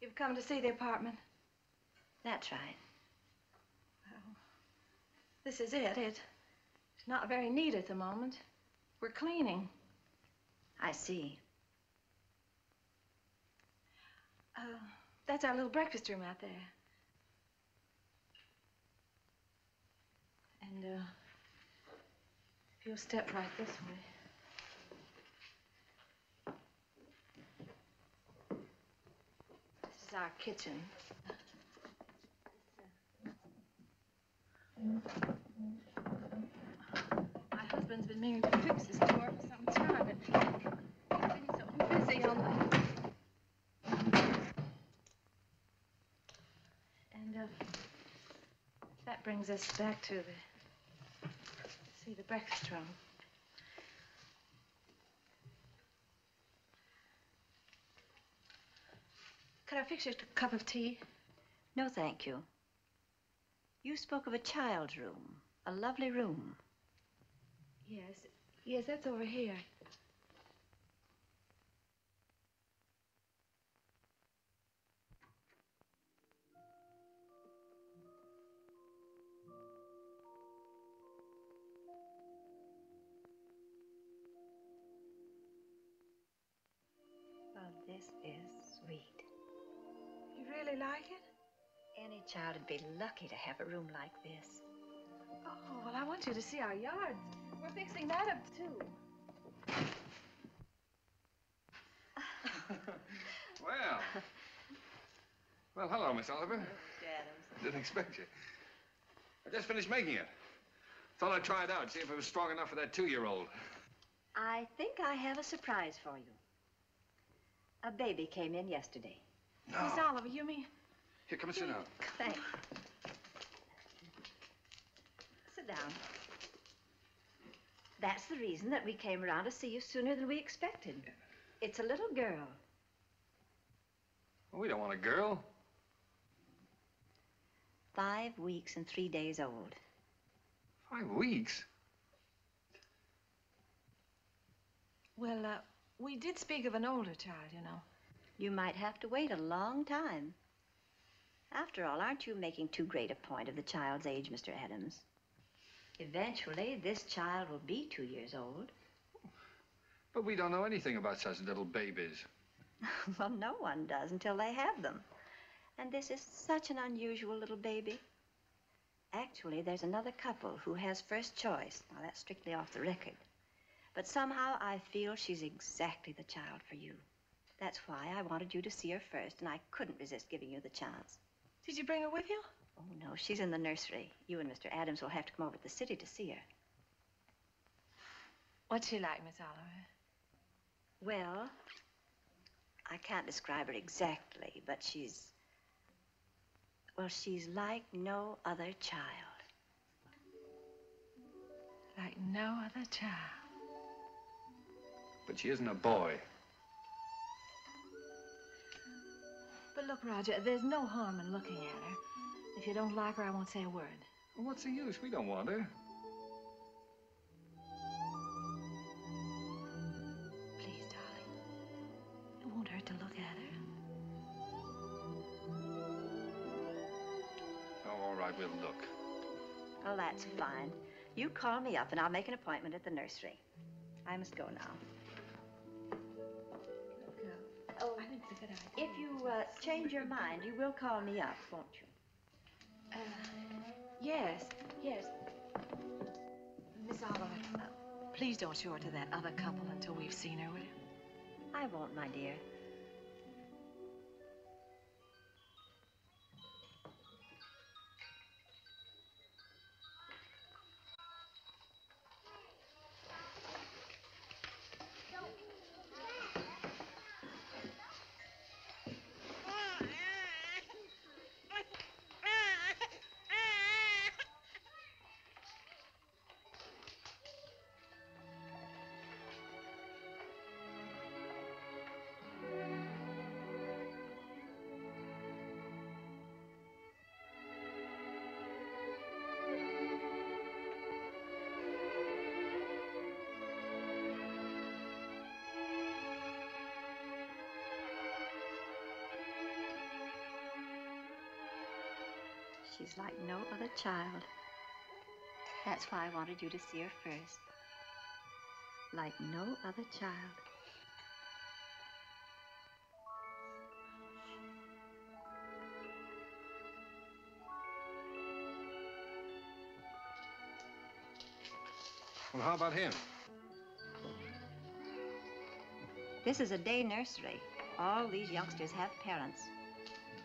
You've come to see the apartment?
That's right.
This is it. It- It's not very neat at the moment. We're cleaning.
I see.
Uh, that's our little breakfast room out there. And, uh, if you'll step right this way. This is our kitchen. My husband's been meaning to fix this door for some time, but he's been so busy on the And uh, that brings us back to the see the breakfast room. Could I fix you a cup of tea?
No, thank you. You spoke of a child's room, a lovely room.
Yes, yes, that's over here.
Child would be lucky to have a room like this.
Oh, well, I want you to see our yard. We're We're fixing that up, too.
Well. Well, hello, Miss Oliver.
Mr. Adams.
Didn't expect you. I just finished making it. Thought I'd try it out, see if it was strong enough for that two-year-old.
I think I have a surprise for you. A baby came in yesterday.
Miss Oliver, you mean?
Here, come and sit down.
Thanks. Sit down. That's the reason that we came around to see you sooner than we expected. It's a little girl.
Well, we don't want a girl.
Five weeks and three days old.
Five weeks?
Well, uh, we did speak of an older child, you know.
You might have to wait a long time. After all, aren't you making too great a point of the child's age, Mr. Adams? Eventually, this child will be two years old.
But we don't know anything about such little babies.
well, no one does until they have them. And this is such an unusual little baby. Actually, there's another couple who has first choice. Now, that's strictly off the record. But somehow I feel she's exactly the child for you. That's why I wanted you to see her first, and I couldn't resist giving you the chance.
Did you bring her with you?
Oh, no, she's in the nursery. You and Mr. Adams will have to come over to the city to see her.
What's she like, Miss Oliver?
Well, I can't describe her exactly, but she's. Well, she's like no other child.
Like no other child.
But she isn't a boy.
But look, Roger, there's no harm in looking at her. If you don't like her, I won't say a word.
Well, what's the use? We don't want her.
Please, darling. It won't hurt to look at her.
Oh, all right, we'll look.
Oh, that's fine. You call me up, and I'll make an appointment at the nursery. I must go now.
I think it's a good idea.
If you uh, change your mind, you will call me up, won't you?
Uh, yes, yes. Miss Oliver, uh, please don't show her to that other couple until we've seen her, will you?
I won't, my dear. She's like no other child. That's why I wanted you to see her first. Like no other child.
Well, how about him?
This is a day nursery. All these youngsters have parents.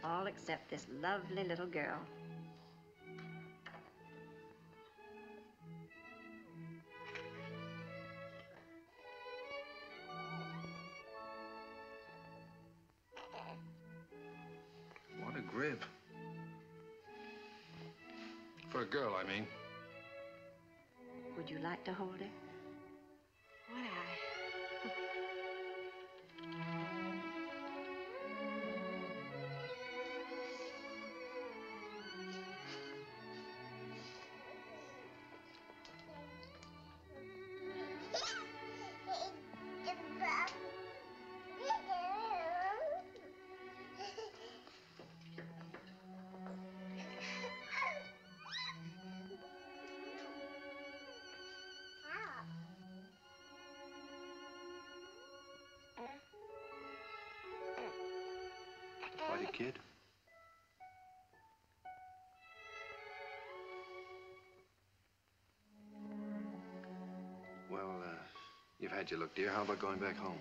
All except this lovely little girl.
Quite a kid.
bad uh, you look, dear. How about going back home?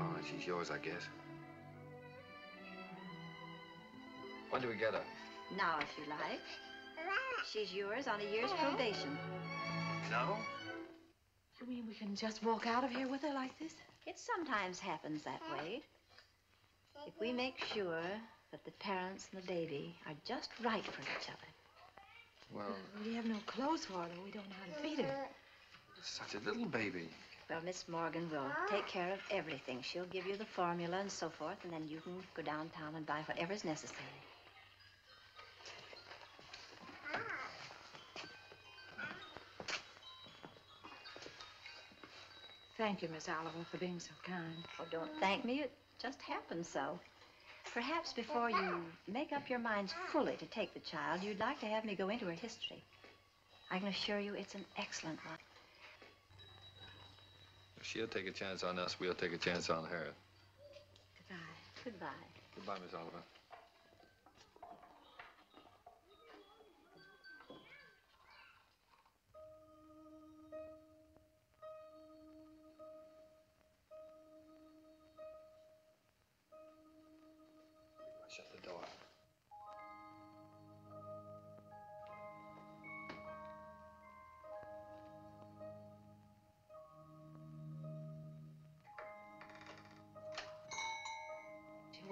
All right, she's yours, I guess. When do we get her?
Now, if you like. She's yours on a year's probation.
Now?
You mean can just walk out of here with her like this?
It sometimes happens that way. If we make sure that the parents and the baby are just right for each other.
Well,
We have no clothes for her. We don't know how to feed her.
such a little baby.
Well, Miss Morgan will take care of everything. She'll give you the formula and so forth, and then you can go downtown and buy whatever's necessary.
Thank you, Miss Oliver, for being so kind.
Oh, don't thank me. It just happened so. Perhaps before you make up your minds fully to take the child, you'd like to have me go into her history. I can assure you it's an excellent one.
If she'll take a chance on us, we'll take a chance on her.
Goodbye. Goodbye.
Goodbye, Miss Oliver.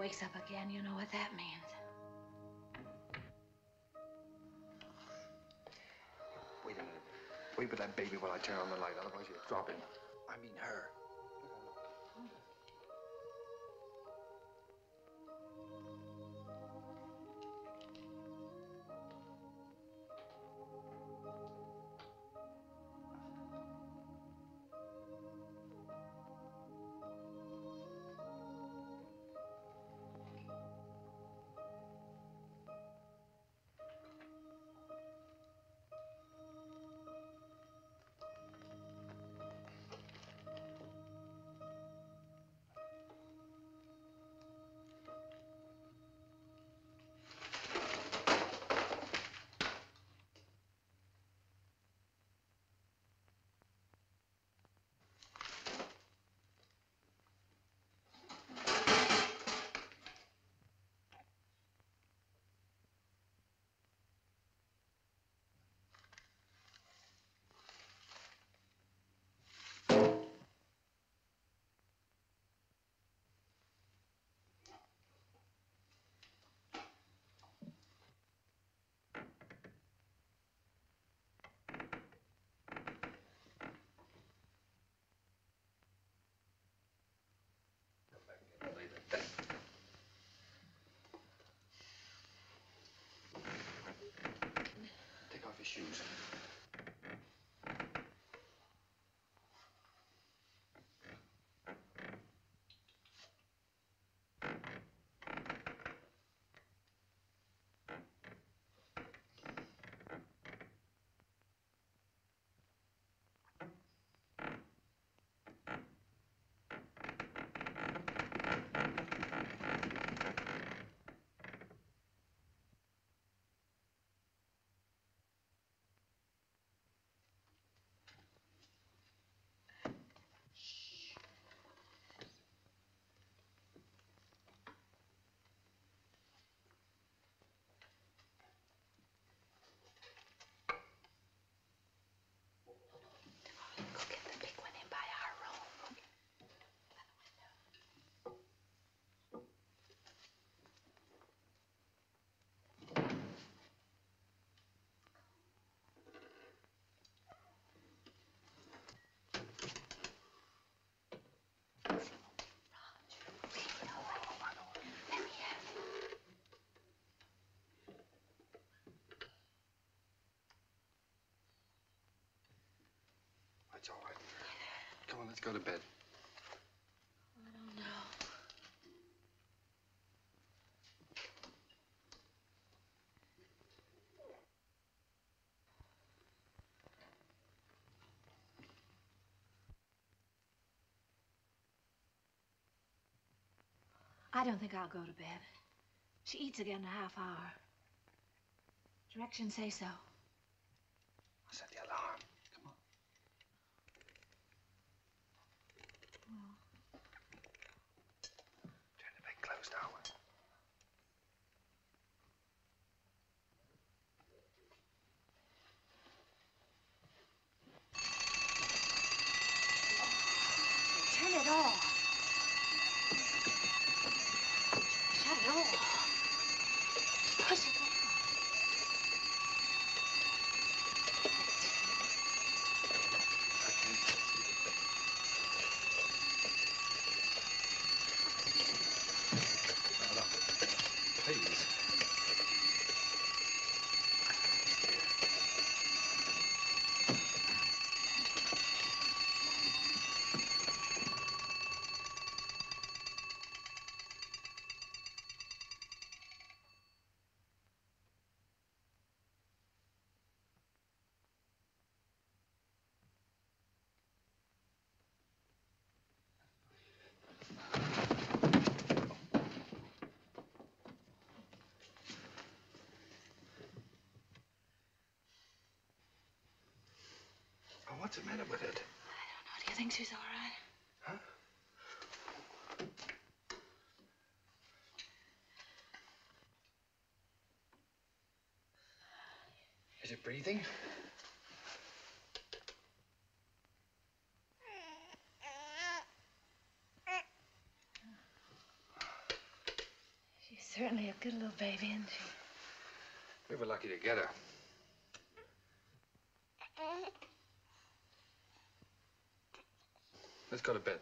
Wakes up again. You know what that means.
Wait a minute. Wait with that baby while I turn on the light, otherwise you'll drop him. I mean her. Shoes. That's all right. Come on, let's go to bed.
I don't know. I don't think I'll go to bed. She eats again in a half hour. Directions say so.
I'll set the alarm. Come on. Turn the big closed now.
Turn it off. Shut it off. Push it down.
Now, look, please. Oh, what's the matter with it? I don't know.
Do you think she's all right? Huh?
Is it breathing?
She's certainly a good little baby, isn't she?
We were lucky to get her. Let's go to bed.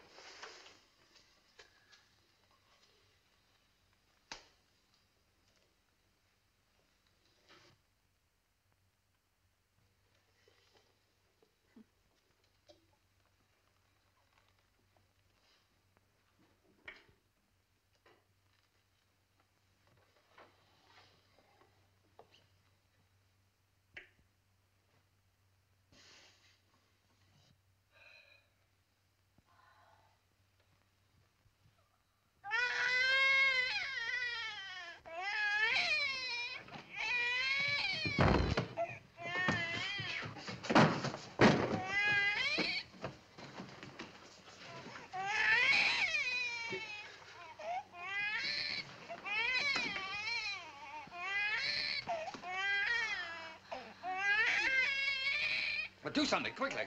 But do something, quickly.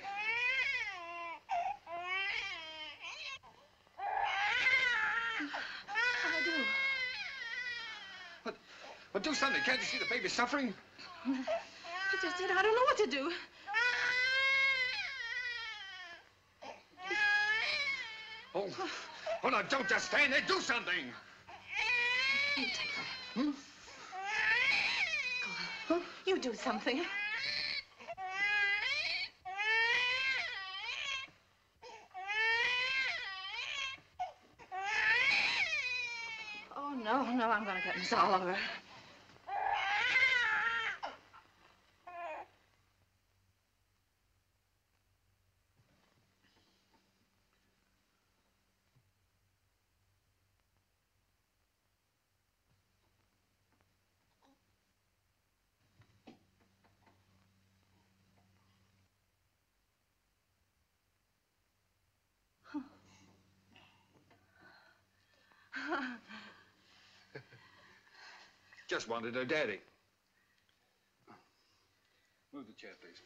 What'll I do?
But but do something. Can't you see the baby's suffering?
I just did. I don't know what to do.
Oh, oh no, don't just stand there. Do something.
You take. Hmm? Go on. You do something. Oh, no, no, I'm going to get Miss Oliver.
Just wanted her daddy. Move the chair, please.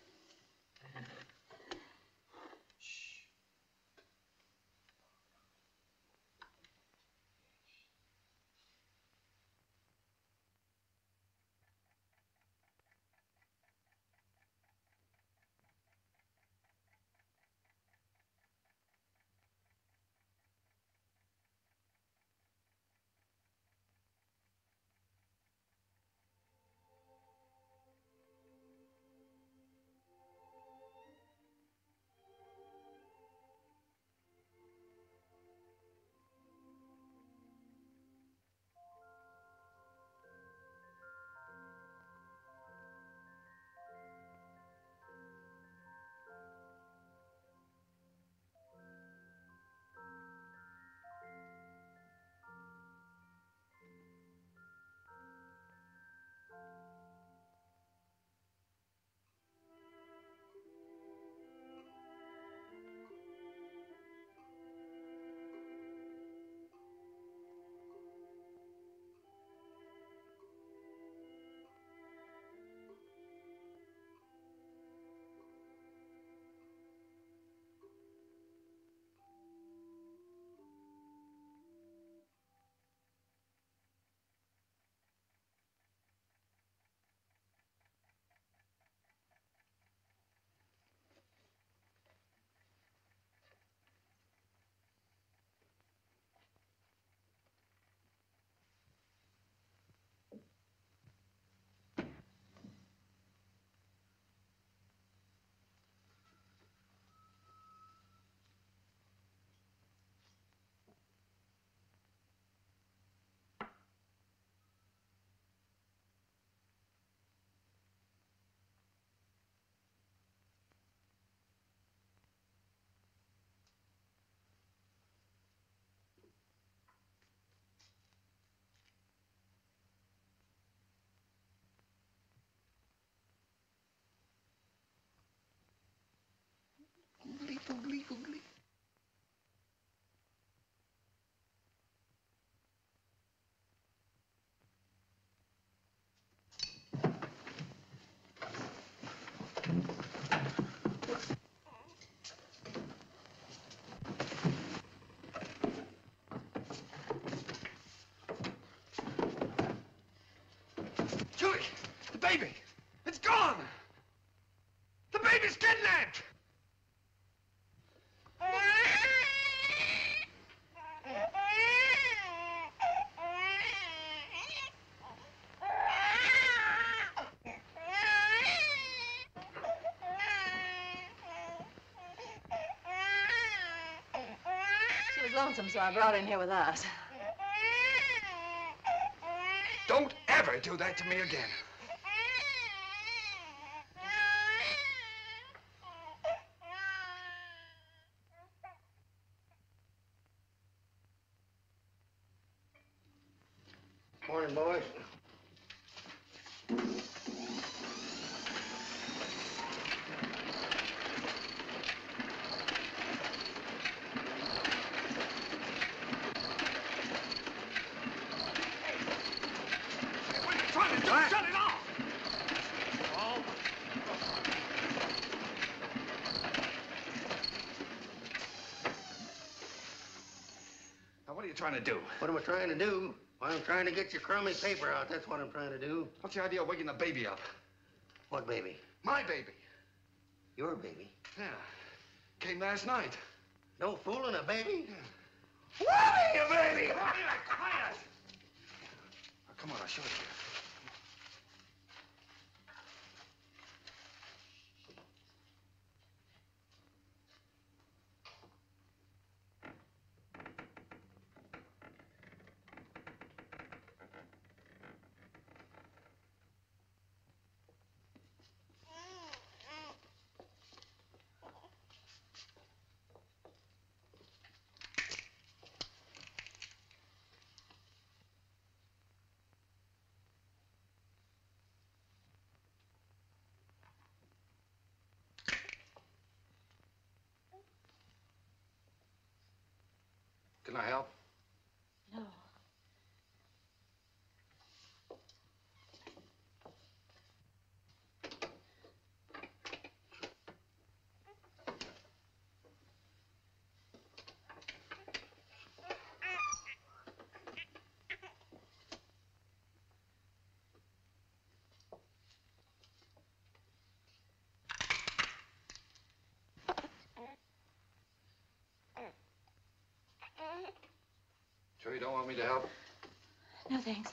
Oogly, oogly. Julie, the baby, it's gone. The baby's kidnapped.
She was lonesome, so I brought in here with us.
Don't ever do that to me again.
Morning, boys.
What are you trying to do? Shut it off! Oh. Now, what are you trying to do?
What am I trying to do? Well, I'm trying to get your crummy paper out. That's what I'm trying to do.
What's the idea of waking the baby up?
What baby?
My baby.
Your baby.
Yeah. Came last night.
No fooling a baby.
What are you, baby? Quiet! Now, come on, I'll show it to you. Can I help?
No.
Sure you don't want me to help?
No, thanks.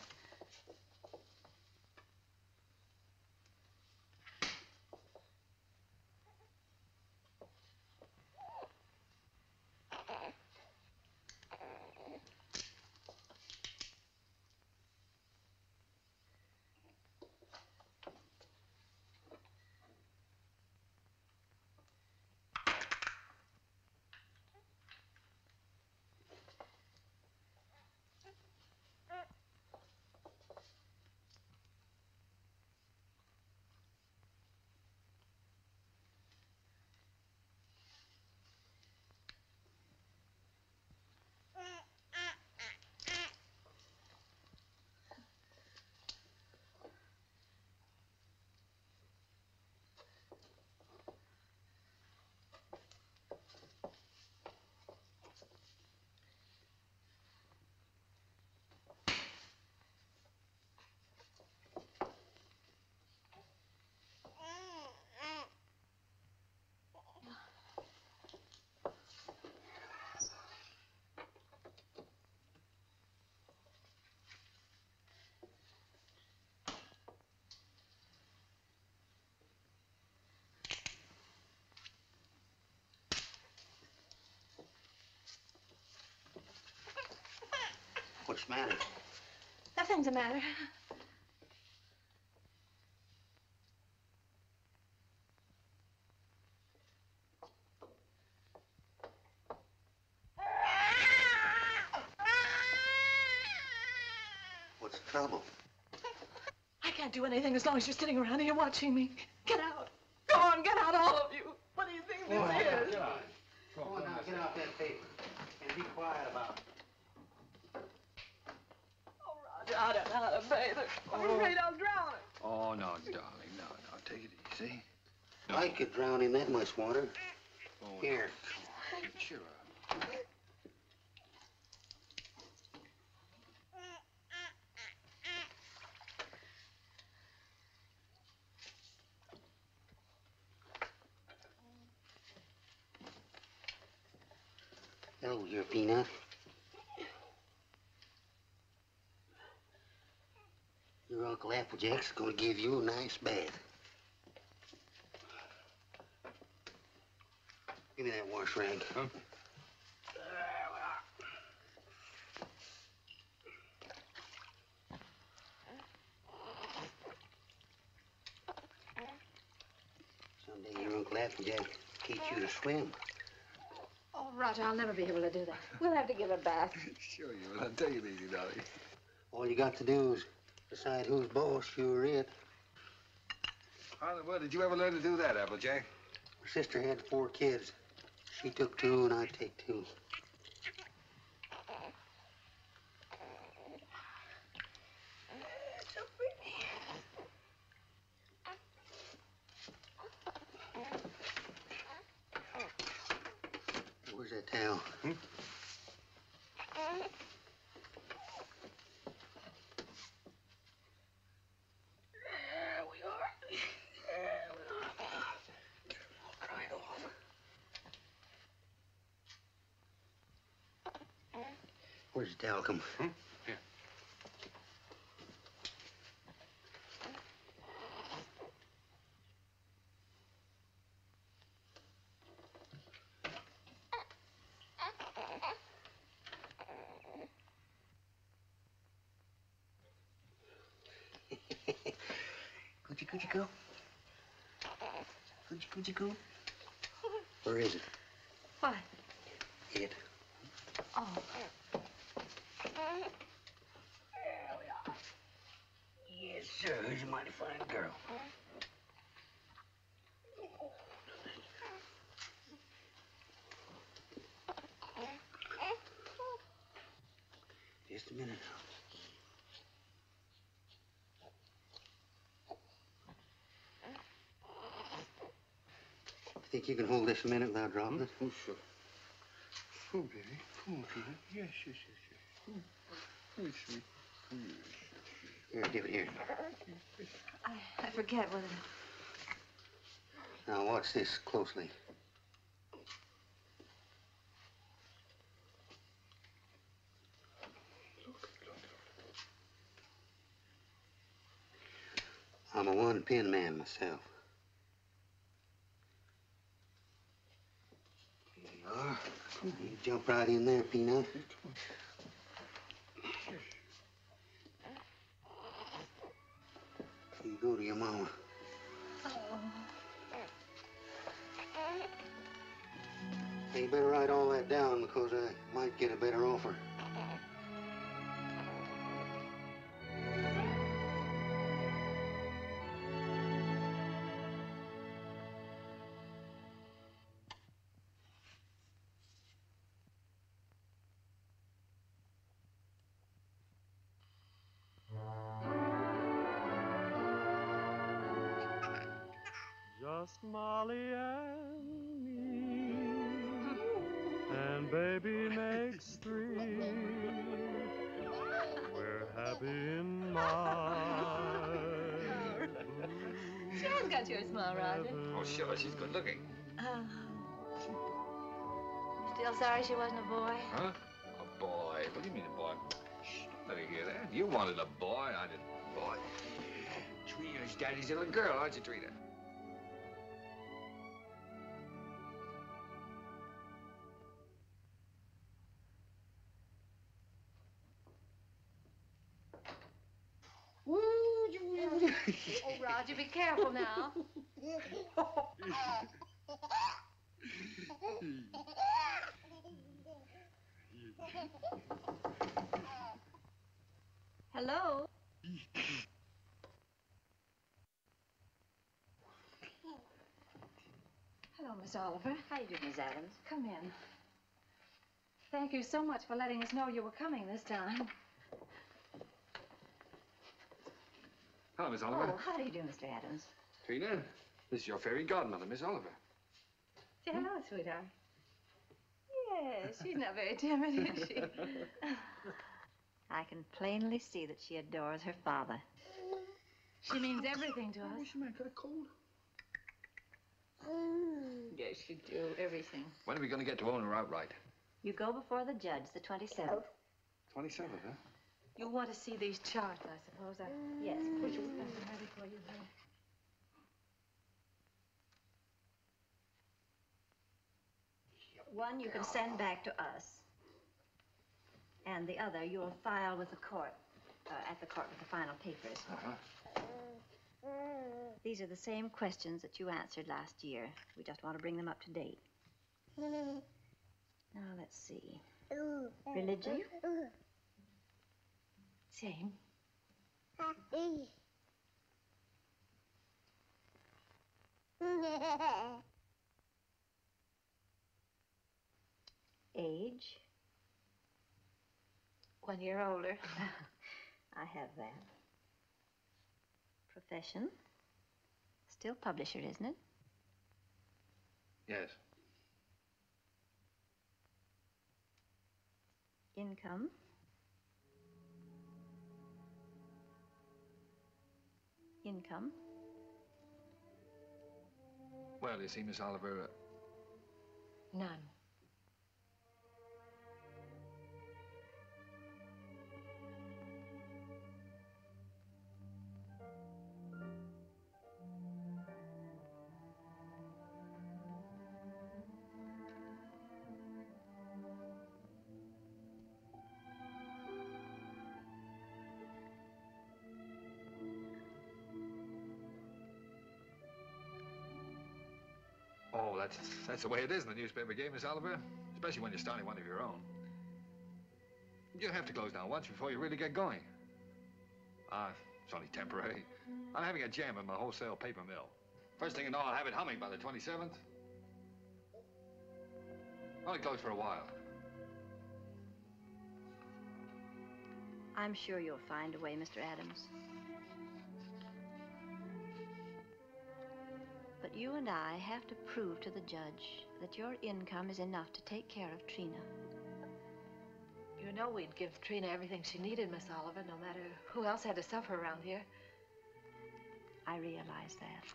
What's the matter?
Nothing's the matter.
What's the trouble?
I can't do anything as long as you're sitting around here watching me. Get out. Go on, get out, all of you. What do you think this is?
Go on now, get out that paper. And be quiet about it.
Roger, I don't know how to bathe her. I'm afraid I'll drown her.
Oh, no, darling, no, no. Take it easy.
I could drown in that much water.
Oh,
Here.
Sure.
Oh, your peanut. Your Uncle Applejack's gonna give you a nice bath. Give me that wash rag.
Huh?
Someday your Uncle Applejack teach you to swim.
Oh, Roger, I'll never be able to do that. We'll have to give her a bath.
Sure you will. I'll take it easy, darling.
All you got to do is decide who's boss, you or it.
How in the world did you ever learn to do that, Applejack?
My sister had four kids. She took two, and I take two. Where's that towel? There we are. There we are. I'll dry it off. Where's the towel come from? Hmm?
Here.
Coochie coochie go. Coochie coochie go. Where is it?
What?
It.
Oh.
Yes, sir. Who's a mighty fine girl. Just a minute now. Think you can hold this a minute without dropping hmm? it?
Oh, sure. Oh, baby. Come on, Peter. Yes, yes, yes, yes. Oh, yes, sweet. Oh, yes,
Here, give it here.
I, I forget whether.
Now watch this closely. Pin man myself. Here you are. You jump right in there, Peanut. You
in my
She has got your smile, Roger.
Oh, sure. She's good looking.
Uh, still sorry she wasn't a boy?
Huh? A boy. What do you mean a boy? Shh, don't let her hear that. You wanted a boy. I didn't. Boy. Trina's daddy's a little girl, aren't you, Trina?
Roger, be careful now. Hello? Hello, Miss Oliver.
How you doing, Miss Adams?
Come in. Thank you so much for letting us know you were coming this time.
Hello, Miss Oliver.
Oh, how do you do, Mr. Adams?
Trina, this is your fairy godmother, Miss Oliver.
Say hello, sweetheart. Yes, she's not very timid, is she?
I can plainly see that she adores her father.
She means everything to us.
She might got a cold. Mm.
Yes, she do. Everything.
When are we going to get to own her outright?
You go before the judge the 27th.
27th, huh?
You'll want to see these charts, I suppose. I...
Yes,
We'll
please.
just have ready for you.
One you can send back to us. And the other you'll file with the court, uh, at the court with the final papers.
Uh-huh.
These are the same questions that you answered last year. We just want to bring them up to date. Now, let's see. Religion?
Same.
Age?
One year older.
I have that. Profession? Still publisher, isn't it?
Yes.
Income? Income?
Well, you see, Miss Oliver, uh,
None.
That's that's the way it is in the newspaper game, Miss Oliver. Especially when you're starting one of your own. You have to close down once before you really get going. Ah, it's only temporary. I'm having a jam in my wholesale paper mill. First thing you know, I'll have it humming by the 27th. Only closed for a while.
I'm sure you'll find a way, Mr. Adams. But you and I have to prove to the judge that your income is enough to take care of Trina.
You know we'd give Trina everything she needed, Miss Oliver, no matter who else had to suffer around here.
I realize that.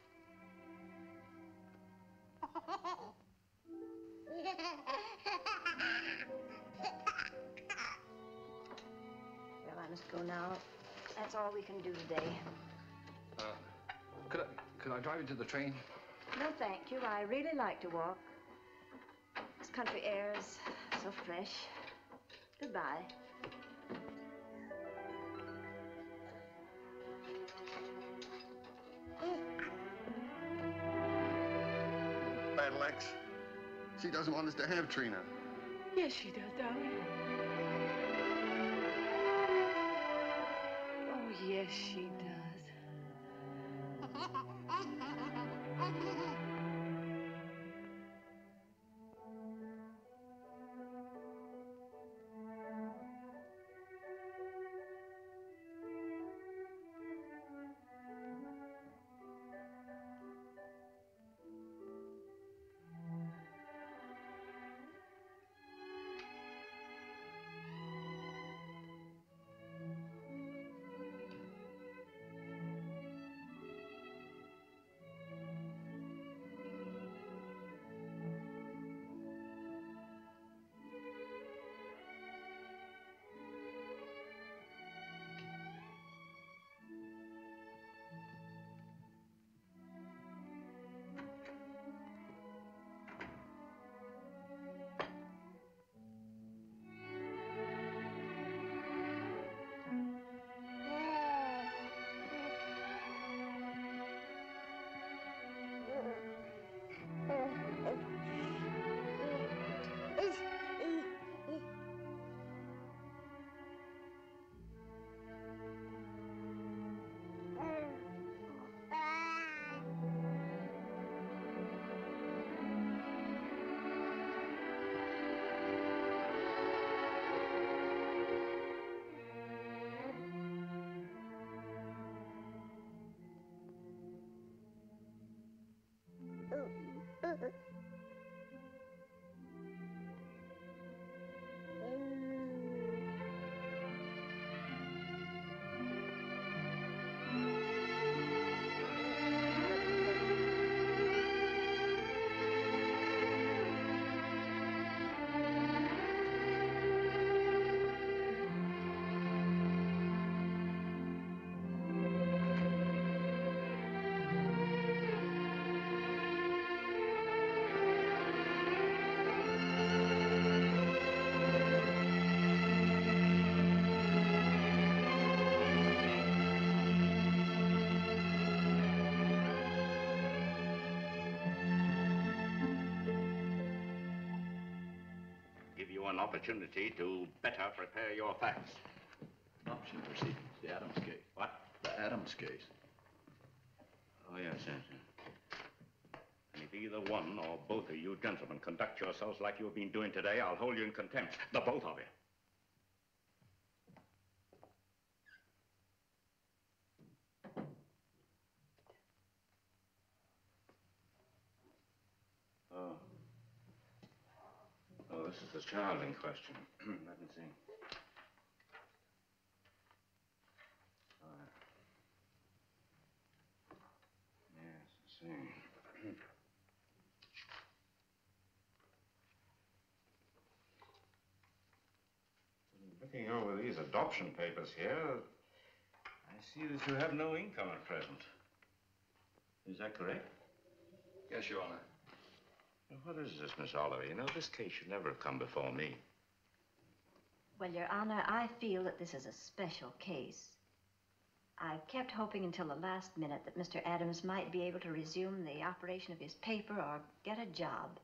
Well, I must go now. That's all we can do today.
Uh, could I could I drive you to the train?
No, thank you. I really like to walk. This country air is so fresh. Goodbye.
Bad Lex. She doesn't want us to have Trina.
Yes, she does, darling. Oh, yes, she does. Thank you.
An opportunity to better prepare your facts.
Adoption proceedings, the Adams case.
What?
The Adams case.
Oh, yes, yes, yes. And if either one or both of you gentlemen conduct yourselves like you've been doing today, I'll hold you in contempt. The both of you. Oh. Oh, this is the child in question. Let me see. Right. Yes, I see. Looking over these adoption papers here, I see that you have no income at present. Is that correct?
Yes, Your Honor.
Now, What is this, Miss Oliver? You know, this case should never have come before me.
Well, Your Honor, I feel that this is a special case. I've kept hoping until the last minute that Mr. Adams might be able to resume the operation of his paper or get a job.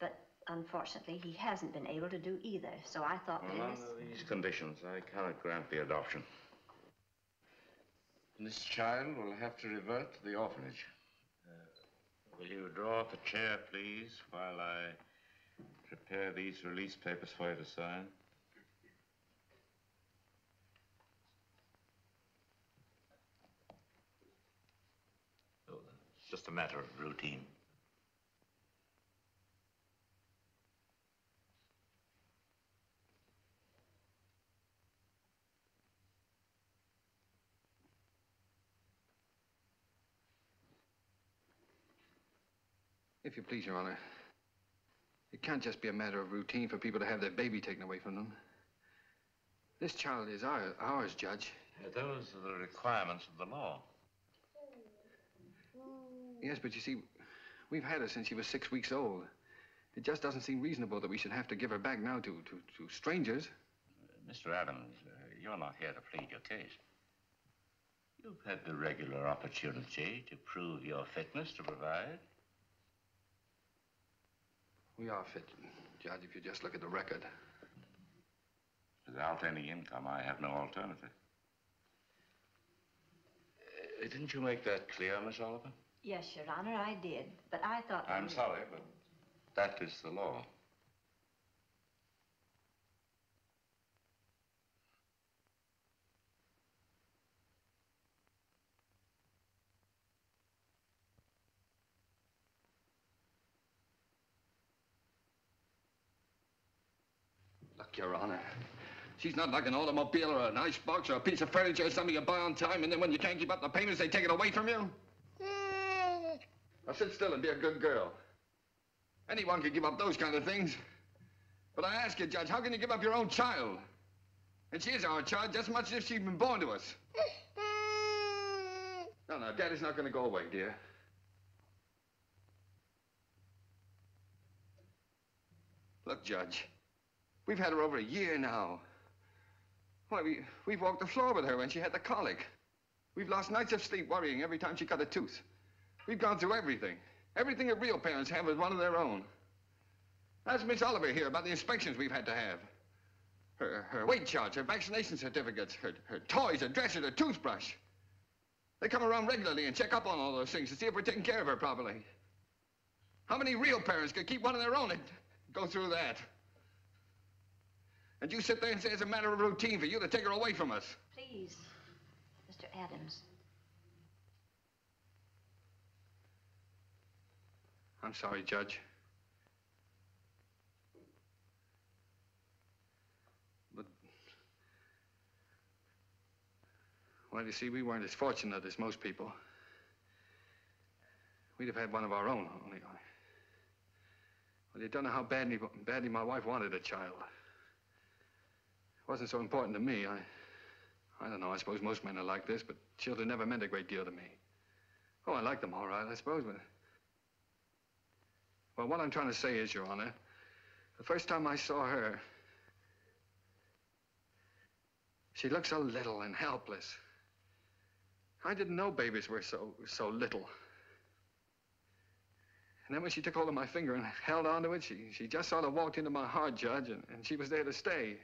But unfortunately, he hasn't been able to do either, so I thought
Well,
there
under these conditions, I cannot grant the adoption. And this child will have to revert to the orphanage. Uh, will you draw up a chair, please, while I prepare these release papers for you to sign?
Oh, It's just a matter of routine.
If you please, Your Honor. It can't just be a matter of routine for people to have their baby taken away from them. This child is our, ours, Judge.
Yeah, those are the requirements of the law.
Yes, but you see, we've had her since she was six weeks old. It just doesn't seem reasonable that we should have to give her back now to, to, to strangers.
Mr. Adams, uh, you're not here to plead your case. You've had the regular opportunity to prove your fitness to provide.
We are fit, Judge, if you just look at the record.
Without any income, I have no alternative. Uh, didn't you make that clear, Miss Oliver?
Yes, Your Honor, I did. But I thought...
I'm sorry, but that is the law.
Look, Your Honor. She's not like an automobile or an icebox or a piece of furniture or something you buy on time, and then when you can't keep up the payments, they take it away from you. Now sit still and be a good girl. Anyone can give up those kind of things. But I ask you, Judge, how can you give up your own child? And she is our child just as much as if she'd been born to us. No, no, Daddy's not going to go away, dear. Look, Judge, we've had her over a year now. Why, we, we've walked the floor with her when she had the colic. We've lost nights of sleep worrying every time she cut a tooth. We've gone through everything. Everything that real parents have is one of their own. Ask Miss Oliver here about the inspections we've had to have. Her, her weight charts, her vaccination certificates, her, her toys, her dresser, her toothbrush. They come around regularly and check up on all those things to see if we're taking care of her properly. How many real parents could keep one of their own and go through that? And you sit there and say it's a matter of routine for you to take her away from us.
Please, Mr. Adams.
I'm sorry, Judge. But. Well, you see, we weren't as fortunate as most people. We'd have had one of our own, only. Well, you don't know how badly, badly my wife wanted a child. It wasn't so important to me. I. I don't know, I suppose most men are like this, but children never meant a great deal to me. Oh, I like them all right, I suppose, but. Well, what I'm trying to say is, Your Honor, the first time I saw her, she looked so little and helpless. I didn't know babies were so, so little. And then when she took hold of my finger and held onto it, she, she just sort of walked into my heart, Judge, and, and she was there to stay.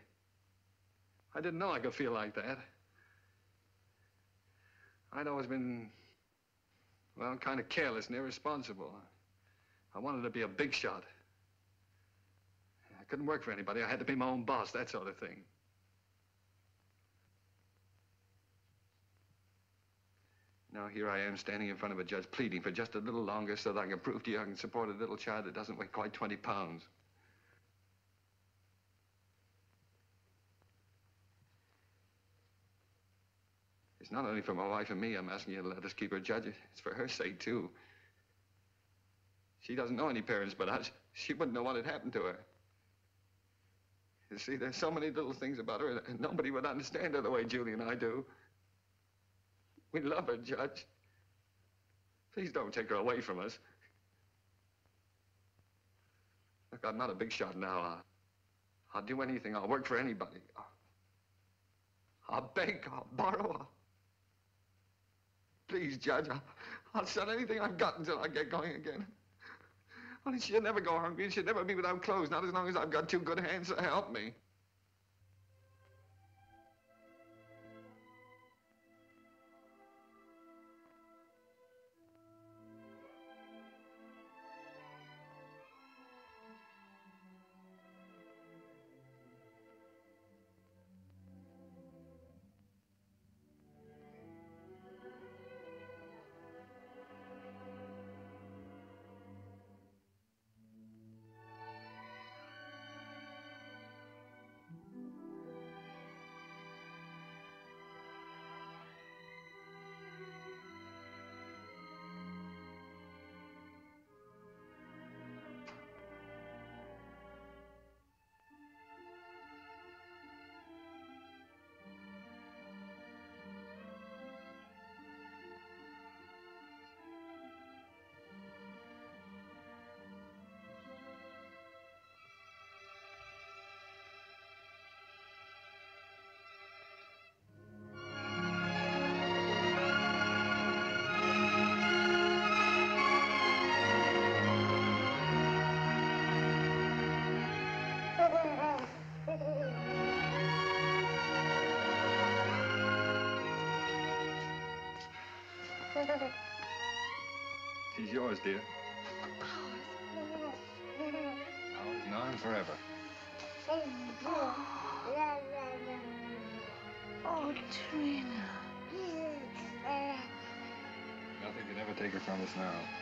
I didn't know I could feel like that. I'd always been, well, kind of careless and irresponsible. I wanted to be a big shot. I couldn't work for anybody. I had to be my own boss, that sort of thing. Now here I am standing in front of a judge pleading for just a little longer so that I can prove to you I can support a little child that doesn't weigh quite 20 pounds. It's not only for my wife and me I'm asking you to let us keep her judge. It's for her sake, too. She doesn't know any parents but us. She wouldn't know what had happened to her. You see, there's so many little things about her that nobody would understand her the way Julie and I do. We love her, Judge. Please don't take her away from us. Look, I'm not a big shot now. I'll, I'll do anything. I'll work for anybody. I'll, I'll beg. I'll borrow. I'll... Please, Judge, I'll, I'll sell anything I've got until I get going again. Only she'll never go hungry and she'll never be without clothes, not as long as I've got two good hands to help me. She's yours, dear. Ours now and forever.
Oh, Trina.
Nothing can ever take her from us now.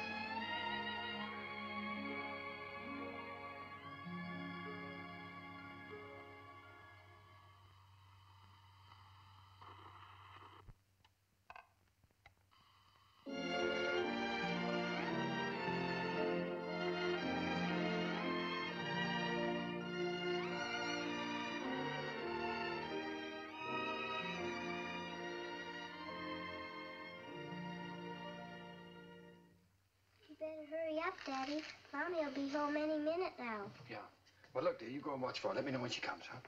Better hurry up, Daddy. Mommy will be home any minute now.
Yeah. Well, look, dear, you go and watch for her. Let me know when she comes, huh?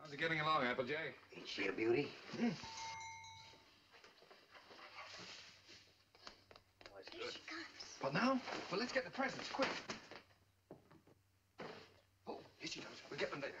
How's it getting along, Applejack?
Ain't she a beauty?
Hmm.
Here she comes.
Well, now? Well, let's get the presents, quick. Oh, here she comes. We'll get them later.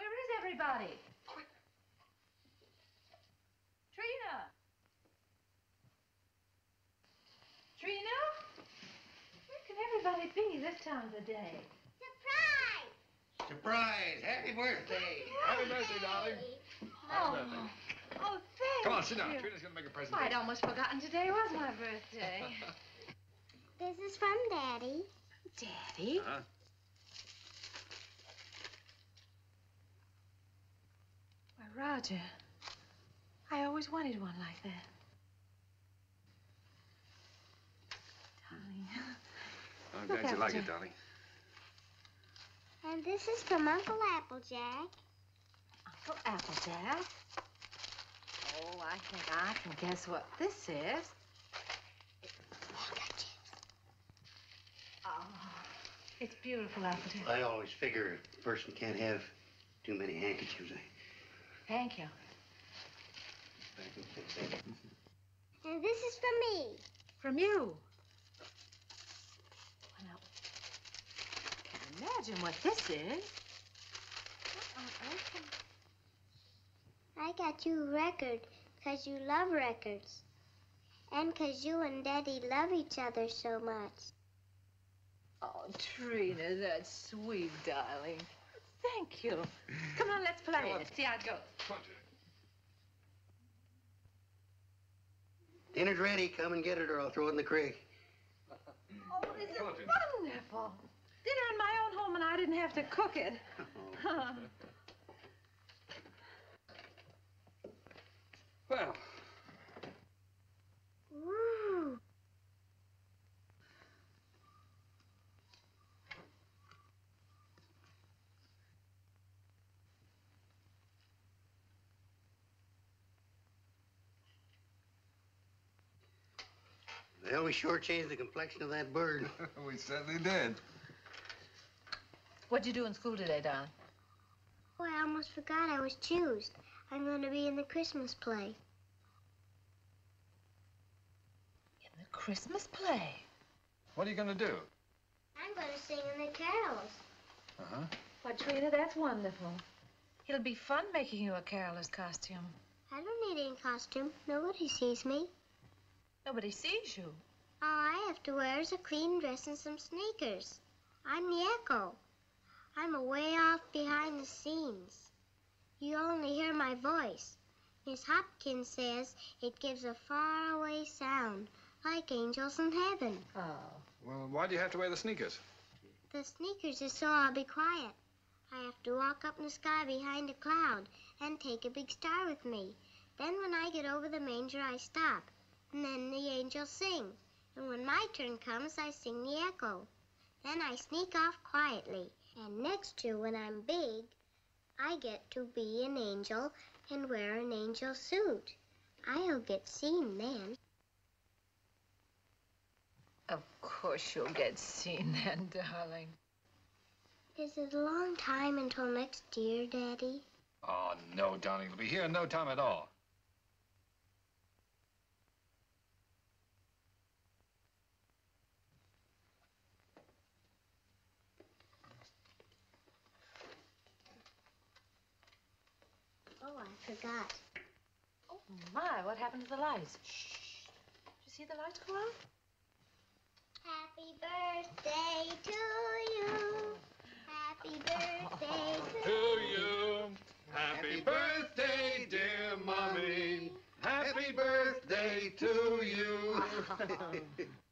Where is everybody? Trina! Trina? Where can everybody be this time of the day?
Surprise! Surprise! Happy birthday!
Happy birthday, darling.
Oh,
birthday.
oh, thank
Come on, sit down.
you.
Trina's gonna make a present.
Why, I'd almost forgotten today was my birthday.
This is from Daddy.
Daddy?
Huh?
Why, Roger, I always wanted one like that.
I'm glad you like it, darling.
And this is from Uncle Applejack.
Uncle Applejack? Oh, I think I can guess what this is. Oh, it's beautiful, Applejack.
I always figure a person can't have too many handkerchiefs.
Thank you.
I can fix.
And this is from me.
From you? Well, now, can't imagine what this is.
Uh-uh, I got you a record 'cause you love records. And 'cause you and Daddy love each other so much.
Oh, Trina, that's sweet, darling. Thank you. Come on, let's play it. See how it goes.
Dinner's ready. Come and get it, or I'll throw it in the creek.
Oh, this is wonderful. Dinner in my own home, and I didn't have to cook it.
Well,
Woo.
Well, we shortchanged the complexion of that bird.
we certainly did.
What'd you do in school today, Don?
Oh, I almost forgot I was choosed. I'm going to be in the Christmas play.
In the Christmas play.
What are you going to do?
I'm going to sing in the carols.
Uh-huh.
Why, Trina, that's wonderful. It'll be fun making you a carol's costume.
I don't need any costume. Nobody sees me.
Nobody sees you.
All I have to wear is a clean dress and some sneakers. I'm the echo. I'm away off behind the scenes. You only hear my voice. Miss Hopkins says it gives a faraway sound, like angels in heaven.
Oh.
Well, why do you have to wear the sneakers?
The sneakers is so I'll be quiet. I have to walk up in the sky behind a cloud and take a big star with me. Then when I get over the manger, I stop. And then the angels sing. And when my turn comes, I sing the echo. Then I sneak off quietly. And next year, when I'm big, I get to be an angel and wear an angel suit. I'll get seen then.
Of course you'll get seen then, darling.
Is it a long time until next year, Daddy?
Oh, no, darling. It'll be here in no time at all.
Oh, I forgot.
Oh, my, what happened to the lights? Shh. Did you see the lights go out?
Happy birthday to you. Happy birthday
To you. Happy birthday, dear Mommy. Happy birthday to you.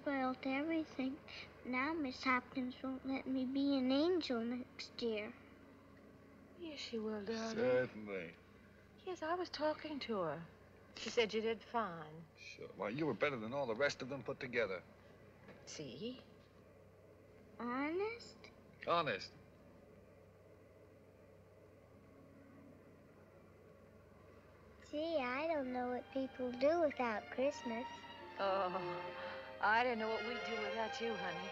spoiled everything. Now Miss Hopkins won't let me be an angel next year.
Yes, she will, darling.
Certainly.
Yes, I was talking to her. She said you did fine.
Sure. Why, you were better than all the rest of them put together.
See?
Honest?
Honest.
Gee, I don't know what people do without Christmas.
Oh, I don't know what we'd do without you, honey.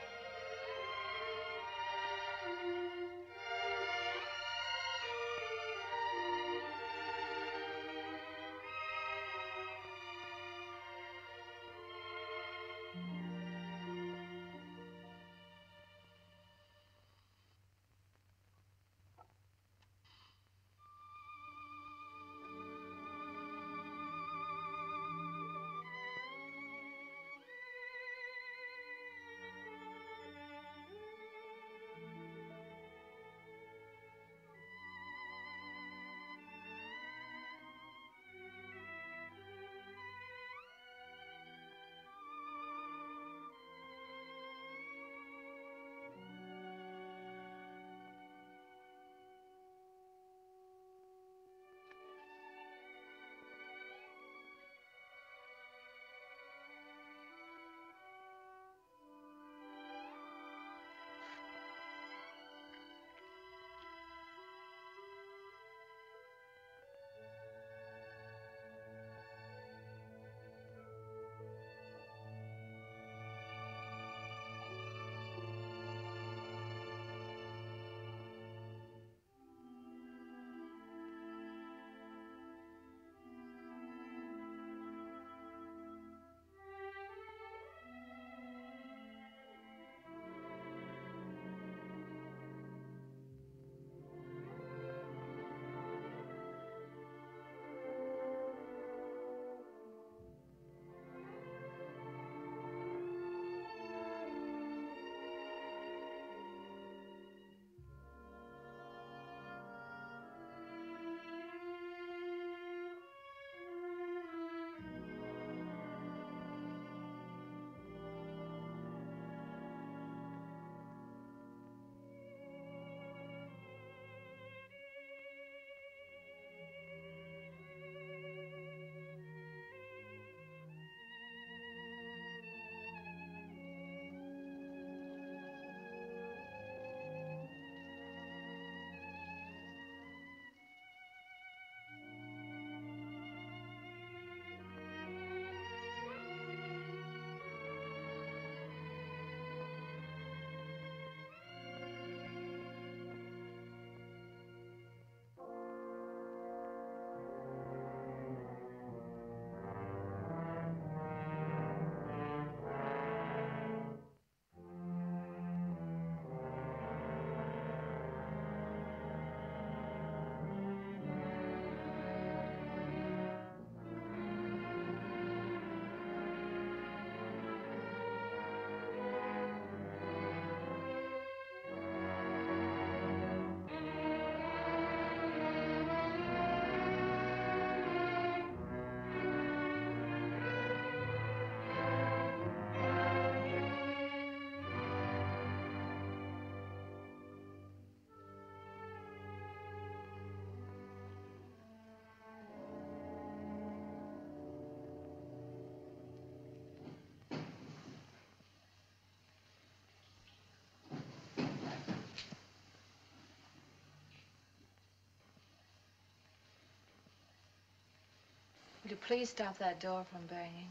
You please stop that door from banging?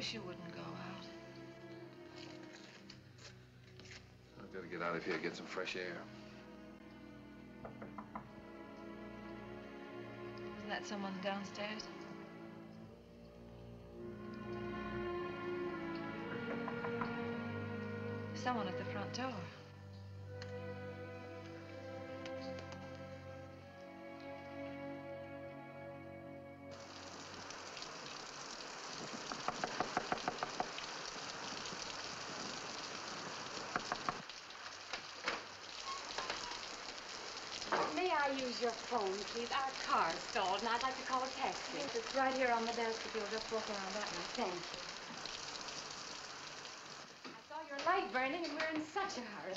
wish you wouldn't go out.
I've got to get out of here, get some fresh air.
Isn't that someone downstairs? Someone at the front door.
I use your phone, please? Our car's stalled, and I'd like to call a taxi.
Yes, it's right here on the desk if you'll just walk around that way.
Thank you. I saw your light burning, and we're in such a hurry.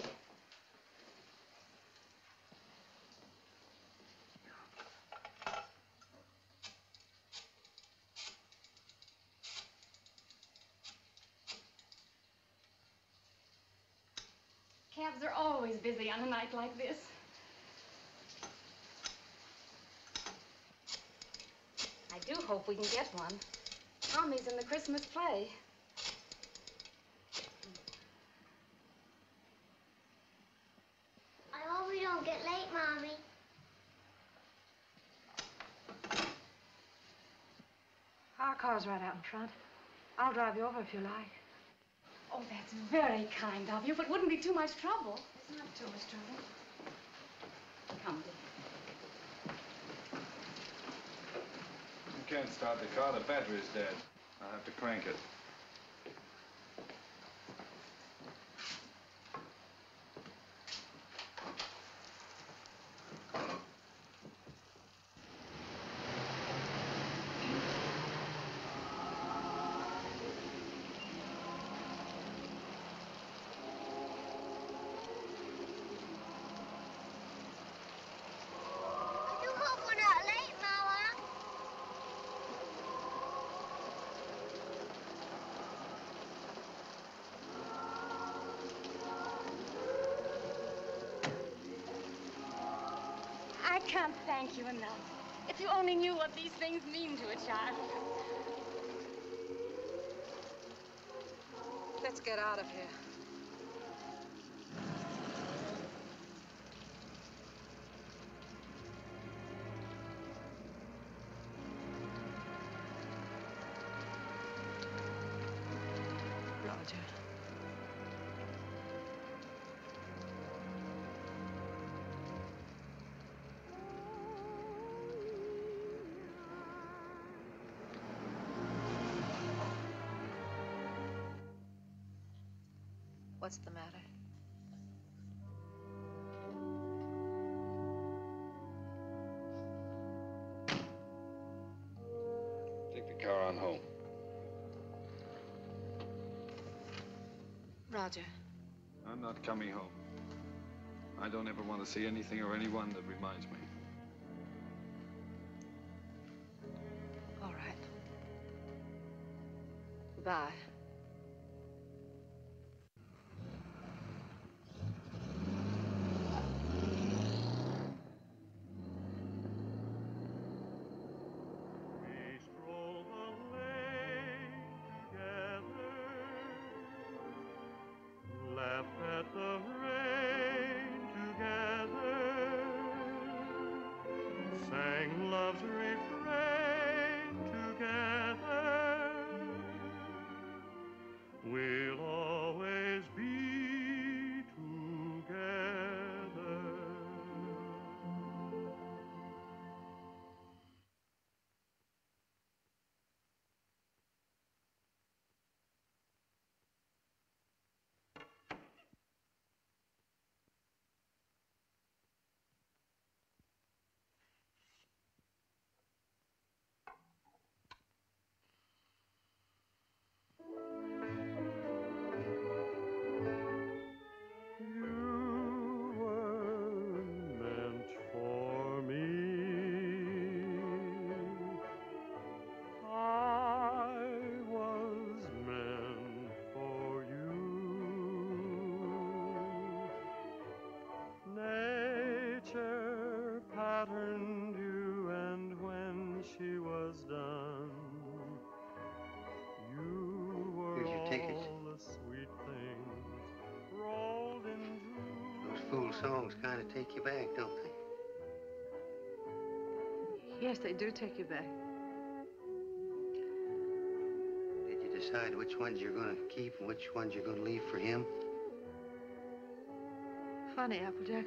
Cabs are always busy on a night like this. Do hope we can get one. Tommy's in the Christmas play.
I hope we don't get late, Mommy.
Our car's right out in front. I'll drive you over if you like.
Oh, that's very kind of you, but wouldn't be too much trouble.
It's not too much trouble.
Come, dear.
Can't start the car. The battery's dead. I'll have to crank it.
Thank you enough. If you only knew what these things mean to a child.
Let's get out of here. What's the matter?
Take the car on home.
Roger.
I'm not coming home. I don't ever want to see anything or anyone that reminds me.
Songs kind of take you back, don't they?
Yes, they do take you back.
Did you decide which ones you're going to keep and which ones you're going to leave for him?
funny, Applejack.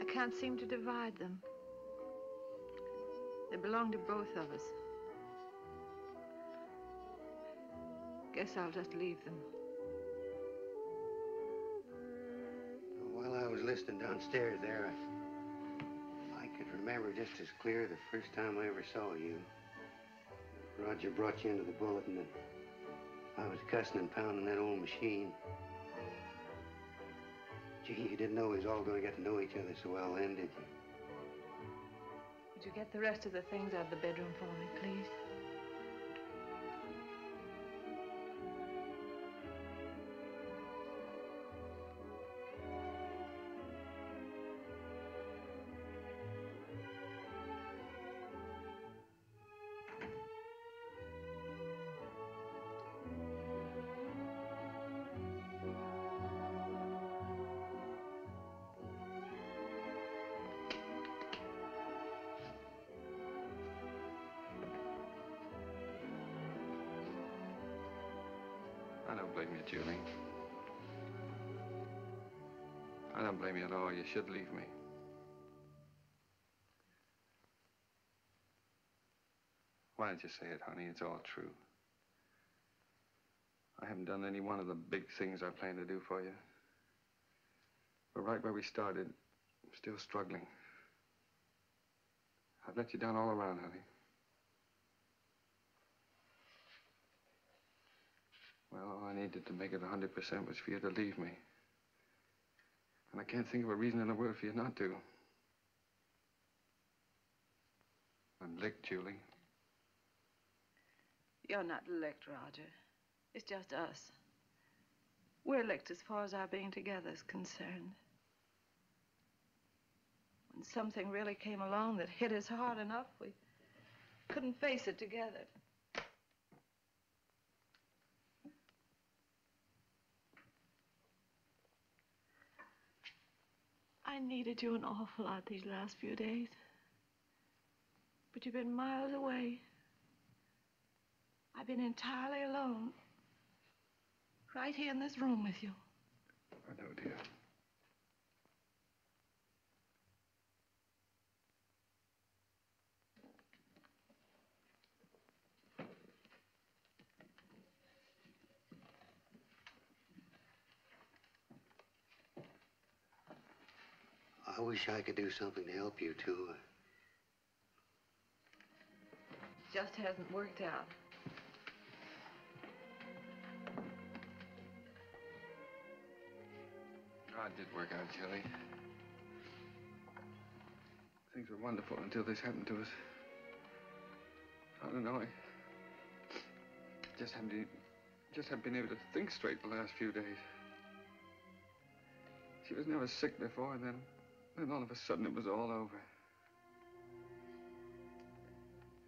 I can't seem to divide them. They belong to both of us. Guess I'll just leave them.
Listening downstairs there, I, I could remember just as clear the first time I ever saw you. Roger brought you into the bulletin and I was cussing and pounding that old machine. Gee, you didn't know we was all going to get to know each other so well then, did you?
Would you get the rest of the things out of the bedroom for me, please?
Should leave me. Why don't you say it, honey? It's all true. I haven't done any one of the big things I planned to do for you. But right where we started, I'm still struggling. I've let you down all around, honey. Well, all I needed to make it 100% was for you to leave me. And I can't think of a reason in the world for you not to. I'm licked, Julie.
You're not licked, Roger. It's just us. We're licked as far as our being together is concerned. When something really came along that hit us hard enough, we couldn't face it together. I needed you an awful lot these last few days. But you've been miles away. I've been entirely alone. Right here in this room with you.
I know, dear.
Wish I could do something to help you, too.
Just hasn't worked out.
Oh, God did work out, Julie. Things were wonderful until this happened to us. I don't know. I just haven't, just haven't been able to think straight the last few days. She was never sick before, and then, then all of a sudden it was all over.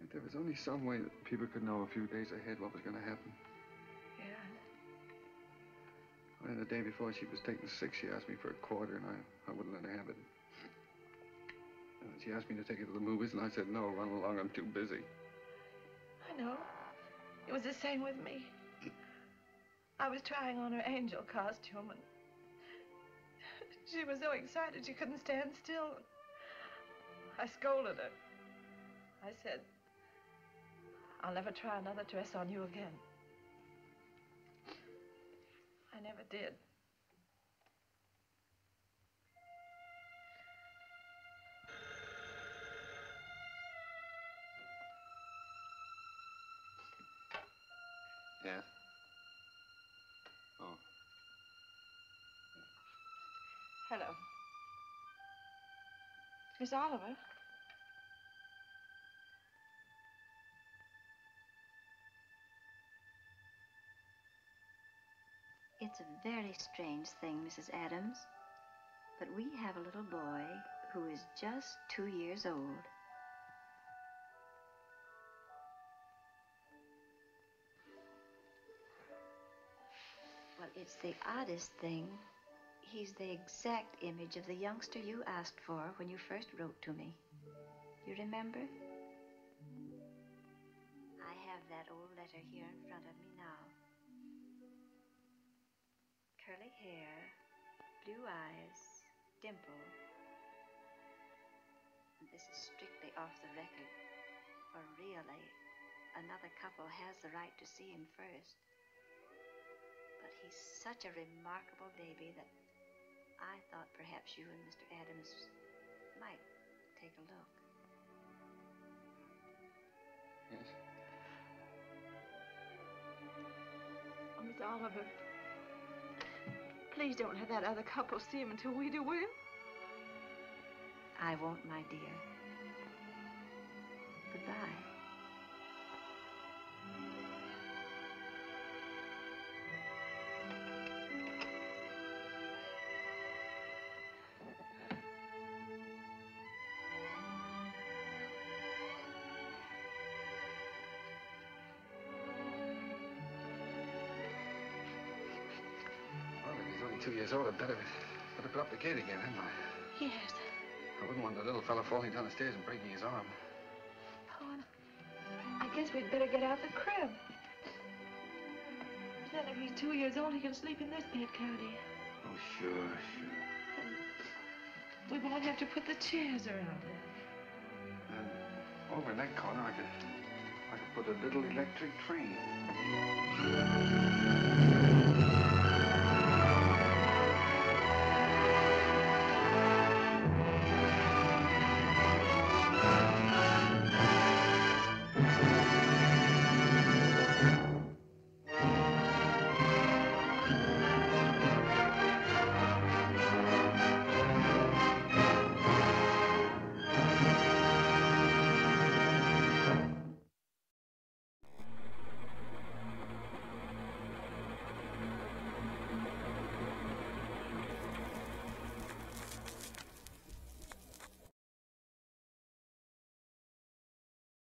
If there was only some way that people could know a few days ahead what was going to happen.
Yeah.
And the day before she was taken sick, she asked me for a quarter, and I, I wouldn't let her have it. And she asked me to take her to the movies, and I said, no, run along, I'm too busy.
I know. It was the same with me. I was trying on her angel costume, and she was so excited she couldn't stand still. I scolded her. I said, I'll never try another dress on you again. I never did. Miss Oliver?
It's a very strange thing, Mrs. Adams. But we have a little boy who is just two years old. Well, it's the oddest thing. He's the exact image of the youngster you asked for when you first wrote to me. You remember? I have that old letter here in front of me now. Curly hair, blue eyes dimple. This is strictly off the record, for really, another couple has the right to see him first. But he's such a remarkable baby that I thought perhaps you and Mr. Adams might take a look.
Yes.
Oh, Miss Oliver, please don't let that other couple see him until we do, will you?
I won't, my dear. Goodbye.
Well, if he's only two years old, I'd better, better put up the gate again, hadn't I?
Yes.
I wouldn't want the little fellow falling down the stairs and breaking his arm.
Oh, I guess we'd better get out the crib. Then if he's two years old, he can sleep in this bed, he?
Oh, sure, sure.
We won't have to put the chairs around it.
And uh, over in that corner, I could, I could put a little electric train.